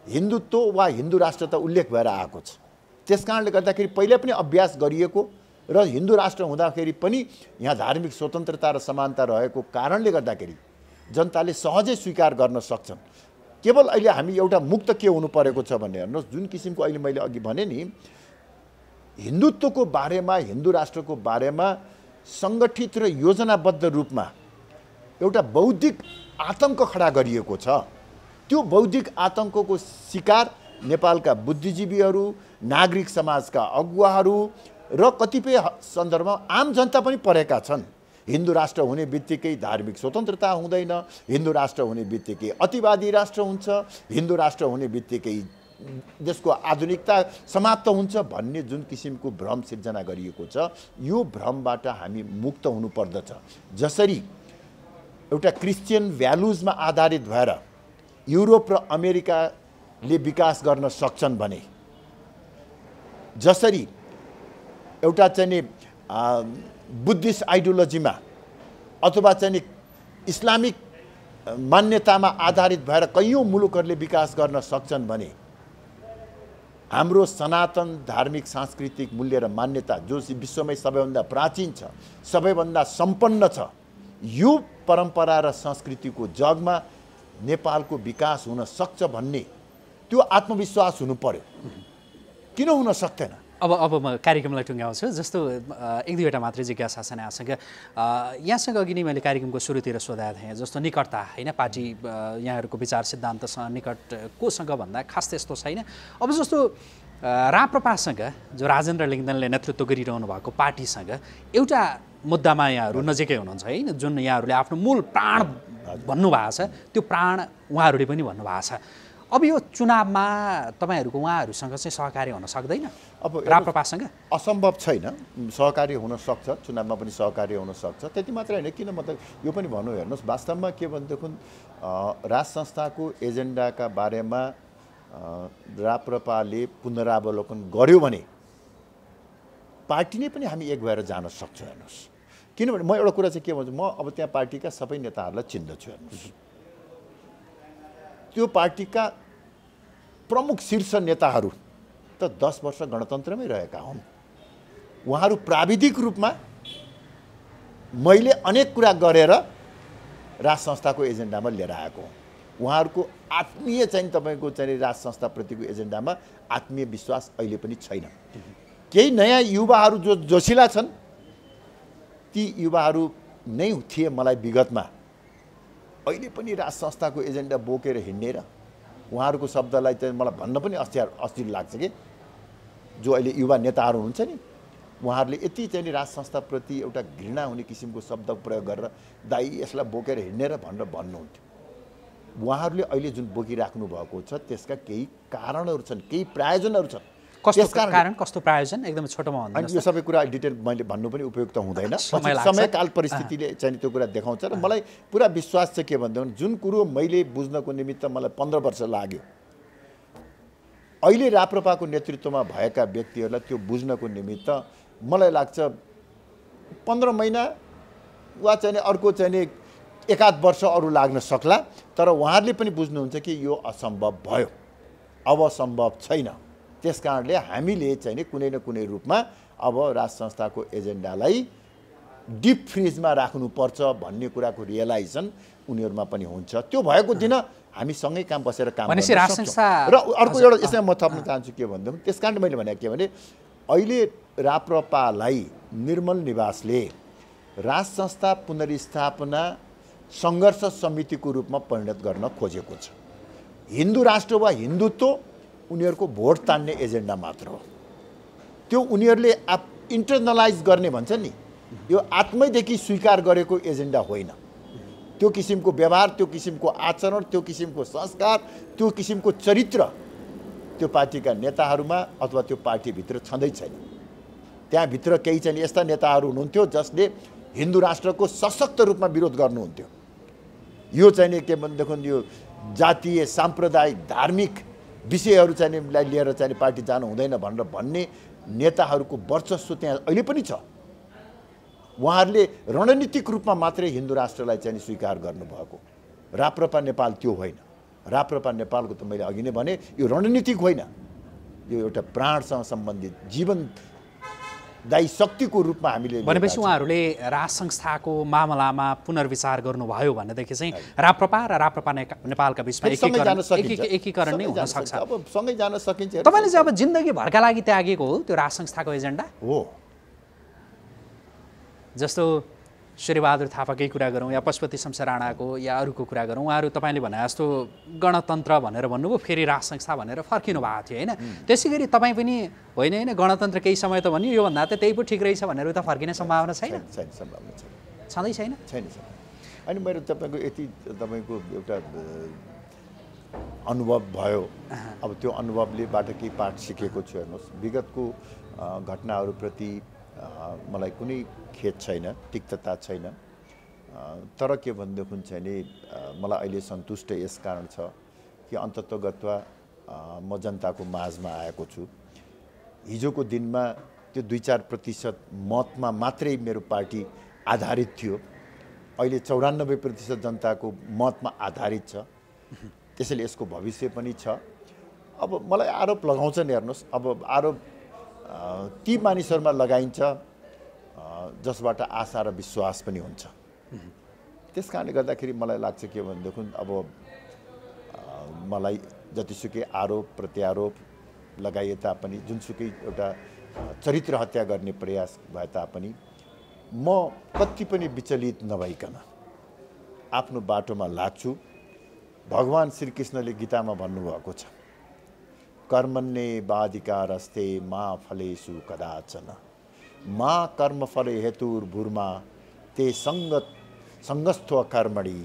हिन्दुत्व वा हिन्दू राष्ट्र त उल्लेख भएर आएको छ। त्यस कारणले गर्दाखेरि पहिला पनि अभ्यास गरिएको र हिन्दू राष्ट्र हुँदाखेरि पनि यहाँ धार्मिक स्वतन्त्रता र समानता रहेको कारणले गर्दाखेरि जनताले सहजै स्वीकार गर्न सक्छन्। केवल अहिले हामी एउटा मुक्त के हुनु परेको छ भने हेर्नुहोस् जुन किसिमको अहिले मैले अघि भने नि हिन्दुत्वको बारेमा हिन्दू राष्ट्रको बारेमा सङ्गठित र योजनाबद्ध रूपमा एउटा बौद्धिक आतङ्क खडा गरिएको छ। त्यो बौद्धिक आतङ्कको शिकार नेपालका बुद्धिजीवीहरू नागरिक समाजका अगुवाहरू र कतिपय सन्दर्भमा आम जनता पनि परेका छन्। हिन्दू राष्ट्र हुने बित्तिकै धार्मिक स्वतन्त्रता हुँदैन हिन्दू राष्ट्र हुने बित्तिकै अतिवादी राष्ट्र हुन्छ हिन्दू राष्ट्र हुने बित्तिकै देशको आधुनिकता समाप्त हुन्छ भन्ने जुन किसिमको भ्रम सिर्जना गरिएको छ यो भ्रमबाट हामी मुक्त हुनुपर्दछ। जसरी एउटा क्रिस्चियन भ्यालुजमा आधारित भएर युरोप र अमेरिकाले विकास गर्न सक्छन् भने जसरी एउटा चाहिँ बुद्धिस्ट आइडियोलोजीमा अथवा चाहिँ नि इस्लामिक मान्यतामा आधारित भएर कैयौँ मुलुकहरूले विकास गर्न सक्छन् भने हाम्रो सनातन धार्मिक सांस्कृतिक मूल्य र मान्यता जो विश्वमै सबैभन्दा प्राचीन छ सबैभन्दा सम्पन्न छ यो परम्परा र संस्कृतिको जगमा नेपालको विकास हुन सक्छ भन्ने त्यो आत्मविश्वास हुनु पर्यो। किन हुन सक्दैन? अब अब म कार्यक्रमलाई टुङ्ग्याउँछु। जस्तो एक दुईवटा मात्रै जिज्ञासा छन् यहाँसँग। यहाँसँग अघि नै मैले कार्यक्रमको सुरुतिर सोधेको थिएँ जस्तो निकटता होइन? पार्टी यहाँहरूको विचार सिद्धान्तसँग निकट कोसँग भन्दा खास त्यस्तो छैन। अब जस्तो राप्रपासँग जो राजेन्द्र लिङ्गदनले नेतृत्व गरिरहनु भएको पार्टीसँग एउटा मुद्दामा यहाँहरू नजिकै हुनुहुन्छ होइन? जुन यहाँहरूले आफ्नो मूल प्राण भन्नुभएको छ त्यो प्राण उहाँहरूले पनि भन्नुभएको छ। अब यो चुनावमा तपाईँहरूको उहाँहरूसँग चाहिँ सहकार्य हुन सक्दैन? अब राप्रपासँग असम्भव छैन। सहकार्य हुन सक्छ चुनावमा पनि सहकार्य हुन सक्छ। त्यति मात्रै होइन किन मतलब यो पनि भन्नु हेर्नुहोस् वास्तवमा के भनेदेखि राज संस्थाको एजेन्डाका बारेमा राप्रपाले पुनरावलोकन गर्यो भने पार्टी नै पनि हामी एक भएर जान सक्छौँ हेर्नुहोस्। किनभने म एउटा कुरा चाहिँ के भन्छु म अब त्यहाँ पार्टीका सबै नेताहरूलाई चिन्दछु हेर्नुहोस्। त्यो पार्टीका प्रमुख शीर्ष नेताहरू त दस वर्ष गणतन्त्रमै रहेका हुन्। उहाँहरू प्राविधिक रूपमा मैले अनेक कुरा गरेर राज संस्थाको एजेन्डामा लिएर आएको हुँ। उहाँहरूको आत्मीय चाहिँ तपाईँको चाहिँ राज संस्थाप्रतिको एजेन्डामा आत्मीय विश्वास अहिले पनि छैन। केही नयाँ युवाहरू जो जोसिला छन् ती युवाहरू नै थिए मलाई विगतमा। अहिले पनि राज संस्थाको एजेन्डा बोकेर हिँडेर उहाँहरूको शब्दलाई चाहिँ मलाई भन्न पनि अस्ति अस्ति लाग्छ कि। जो अहिले युवा नेताहरू हुनुहुन्छ नि उहाँहरूले यति चाहिँ नि राज संस्थाप्रति एउटा घृणा हुने किसिमको शब्द प्रयोग गरेर दाई यसलाई बोकेर हिँडेर भनेर भन्नुहुन्थ्यो। उहाँहरूले अहिले जुन बोकिराख्नु भएको छ त्यसका केही कारणहरू छन् केही प्रायोजनहरू छन्। कस्तो कारण कस्तो प्रायोजन? एकदमै छोटोमा अनि यो सबै कुरा डिटेल मैले भन्नु पनि उपयुक्त हुँदैन। समयकाल परिस्थितिले चाहिँ त्यो कुरा देखाउँछ र मलाई पुरा विश्वास चाहिँ के भन्दा जुन कुरो मैले बुझ्नको निमित्त मलाई पन्ध्र वर्ष लाग्यो अहिले राप्रपाको नेतृत्वमा भएका व्यक्तिहरूलाई त्यो बुझ्नको निमित्त मलाई लाग्छ पन्ध्र महिना वा चाहिँ अर्को चाहिँ एकाध वर्ष अरू लाग्न सक्ला तर उहाँहरूले पनि बुझ्नुहुन्छ कि यो असम्भव भयो। अब सम्भव छैन। त्यस कारणले हामीले चाहिँ कुनै न कुनै रूपमा अब राज संस्थाको एजेन्डालाई डिप फ्रिजमा राख्नुपर्छ भन्ने कुराको रियलाइजेसन उनीहरूमा पनि हुन्छ। त्यो भएको दिन हामी सँगै काम बसेर काम र अर्को एउटा यसमा म थप्न चाहन्छु के भन्दा त्यस कारण मैले भने के भने अहिले राप्रपालाई निर्मल निवासले राज संस्था पुनर्स्थापना सङ्घर्ष समितिको रूपमा परिणत गर्न खोजेको छ। हिन्दू राष्ट्र वा हिन्दुत्व उनीहरूको भोट तान्ने एजेन्डा मात्र हो। त्यो उनीहरूले आप इन्टरनलाइज गर्ने भन्छ नि। यो आत्मैदेखि स्वीकार गरेको एजेन्डा होइन। त्यो किसिमको व्यवहार त्यो किसिमको आचरण त्यो किसिमको संस्कार त्यो किसिमको चरित्र त्यो पार्टीका नेताहरूमा अथवा त्यो पार्टीभित्र छँदै छैन। त्यहाँभित्र केही चाहिँ यस्ता नेताहरू हुनुहुन्थ्यो जसले हिन्दू राष्ट्रको सशक्त रूपमा विरोध गर्नुहुन्थ्यो। यो चाहिँ के भनेदेखि यो जातीय साम्प्रदायिक धार्मिक विषयहरू चाहिँ लिएर चाहिँ पार्टी जानु हुँदैन भनेर भन्ने नेताहरूको वर्चस्व त्यहाँ अहिले पनि छ। उहाँहरूले रणनीतिक रूपमा मात्रै हिन्दू राष्ट्रलाई चाहिँ स्वीकार गर्नुभएको। राप्रपा नेपाल त्यो होइन। राप्रपा नेपालको त मैले अघि नै भने यो रणनीतिक होइन। यो एउटा प्राणसँग सम्बन्धित जीवन दायी शक्तिको रूपमा हामीले भनेपछि। उहाँहरूले राज संस्थाको मामलामा पुनर्विचार गर्नुभयो भनेदेखि चाहिँ राप्रपा र राप्रपा नेपालका बिचमा एकीकरण नै हुन सक्छ अब सँगै जान सकिन्छ। तपाईँले चाहिँ अब जिन्दगीभरका लागि त्यागेको हो त्यो राज संस्थाको एजेन्डा? हो। जस्तो श्रीबहादुर थापाकै कुरा गरौँ या पशुपति शमशेर राणाको या अरूको कुरा गरौँ उहाँहरू तपाईँले भने जस्तो गणतन्त्र भनेर भन्नुभयो फेरि राज संस्था भनेर फर्किनु भएको थियो होइन? त्यसै गरी तपाईँ पनि होइन होइन गणतन्त्र केही समय त भन्यो योभन्दा त त्यही पो ठिक रहेछ भनेर उता फर्किने सम्भावना छैन? छैन सम्भावना छैन। छँदै छैन? छैन अनि मेरो तपाईँको यति तपाईँको एउटा अनुभव भयो। अब त्यो अनुभवलेबाट केही पाठ सिकेको छु हेर्नुहोस्। विगतको घटनाहरूप्रति मलाई कुनै खेद छैन तिक्तता छैन। तर के भनेदेखि चाहिँ नि मलाई अहिले सन्तुष्ट यस कारण छ कि अन्तत्वगत्वा म जनताको माझमा आएको छु। हिजोको दिनमा त्यो दुई चार प्रतिशत मतमा मात्रै मेरो पार्टी आधारित थियो। अहिले चौरानब्बे प्रतिशत जनताको मतमा आधारित छ। त्यसैले यसको भविष्य पनि छ। अब मलाई आरोप लगाउँछन् हेर्नुहोस्। अब आरोप ती मानिसहरूमा लगाइन्छ जसबाट आशा र विश्वास पनि हुन्छ। त्यस कारणले गर्दाखेरि मलाई लाग्छ के भनेदेखि अब मलाई जतिसुकै आरोप प्रत्यारोप लगाइए तापनि जुनसुकै एउटा चरित्र हत्या गर्ने प्रयास भए तापनि म कति पनि विचलित नभइकन आफ्नो बाटोमा लाग्छु भगवान् श्रीकृष्णले गीतामा भन्नुभएको छ। कर्मण्ये बाधिकारस्ते मा फलेषु कदाचन। मा कर्मफले हेतुर्भुर्मा ते सङ्गत सङ्गस्त्व कर्मणि।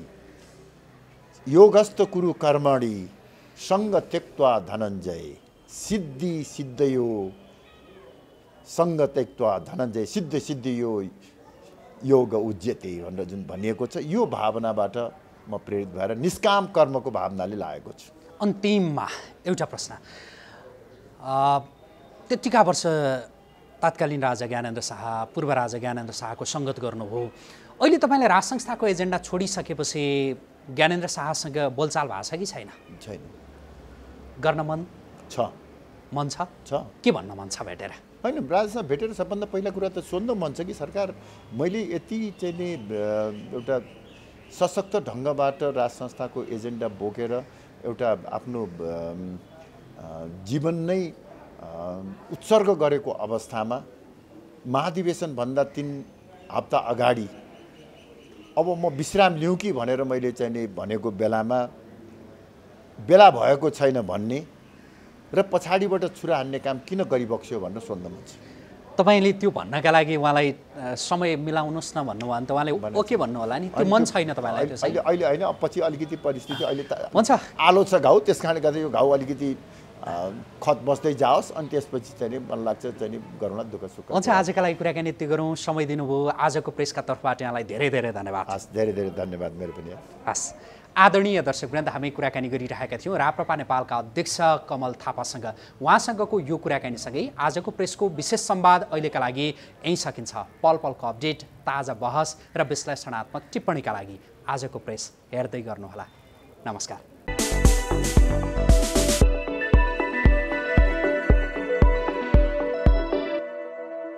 योगस्थ कुरु कर्मणि सङ्ग त्यक्त्वा धनञ्जय। सिद्धि सिद्धयो सङ्ग त्यक्त्वा धनञ्जय। सिद्ध सिद्धियो योग उज्यते भनेर जुन भनिएको छ यो भावनाबाट म प्रेरित भएर निष्काम कर्मको भावनाले लागेको छु। अन्तिममा एउटा प्रश्न। त्यत्तिका वर्ष तात्कालीन राजा ज्ञानेन्द्र शाह पूर्व राजा ज्ञानेन्द्र शाहको सङ्गत गर्नुभयो। अहिले तपाईँले राज संस्थाको एजेन्डा छोडिसकेपछि ज्ञानेन्द्र शाहसँग बोलचाल भएको छ कि छैन? छैन। गर्न मन? छ। मन छ? छ। के भन्न मन छ भेटेर? होइन राजसँग भेटेर सबभन्दा पहिला कुरा त सोध्नु मन छ कि सरकार मैले यति चाहिँ नि एउटा सशक्त ढङ्गबाट राज संस्थाको एजेन्डा बोकेर एउटा आफ्नो जीवन नै उत्सर्ग गरेको अवस्थामा महाधिवेशनभन्दा तिन हप्ता अगाडि अब म विश्राम लिउँ कि भनेर मैले चाहिँ भनेको बेलामा बेला भएको छैन भन्ने र पछाडिबाट छुरा हान्ने काम किन गरिबक्स्यो भनेर सोध्न मन छ। तपाईँले त्यो भन्नका लागि उहाँलाई समय मिलाउनुहोस् न भन्नुभयो भने त उहाँले ओके भन्नु होला नि? त्यो मन छैन तपाईँलाई अहिले अहिले होइन पछि अलिकति परिस्थिति अहिले त हुन्छ। आलो छ घाउ त्यस कारणले गर्दा यो घाउ अलिकति खत बस्दै जाओस् अनि त्यसपछि चाहिँ नि मलाई लाग्छ चाहिँ नि गरौँला दुःख सुख हुन्छ आजका लागि कुराकानी यति गरौँ। समय दिनुभयो। आजको प्रेसका तर्फबाट यहाँलाई धेरै धेरै धन्यवाद। हस् धेरै धेरै धन्यवाद मेरो पनि। हस्। आदरणीय दर्शकवृन्द हामी कुराकानी गरिरहेका थियौँ। राप्रपा नेपालका अध्यक्ष कमल थापासँग। उहाँसँगको यो कुराकानीसँगै आजको प्रेसको विशेष संवाद अहिलेका लागि यहीँ सकिन्छ। पल पलको अपडेट ताजा बहस र विश्लेषणात्मक टिप्पणीका लागि आजको प्रेस हेर्दै गर्नुहोला। नमस्कार।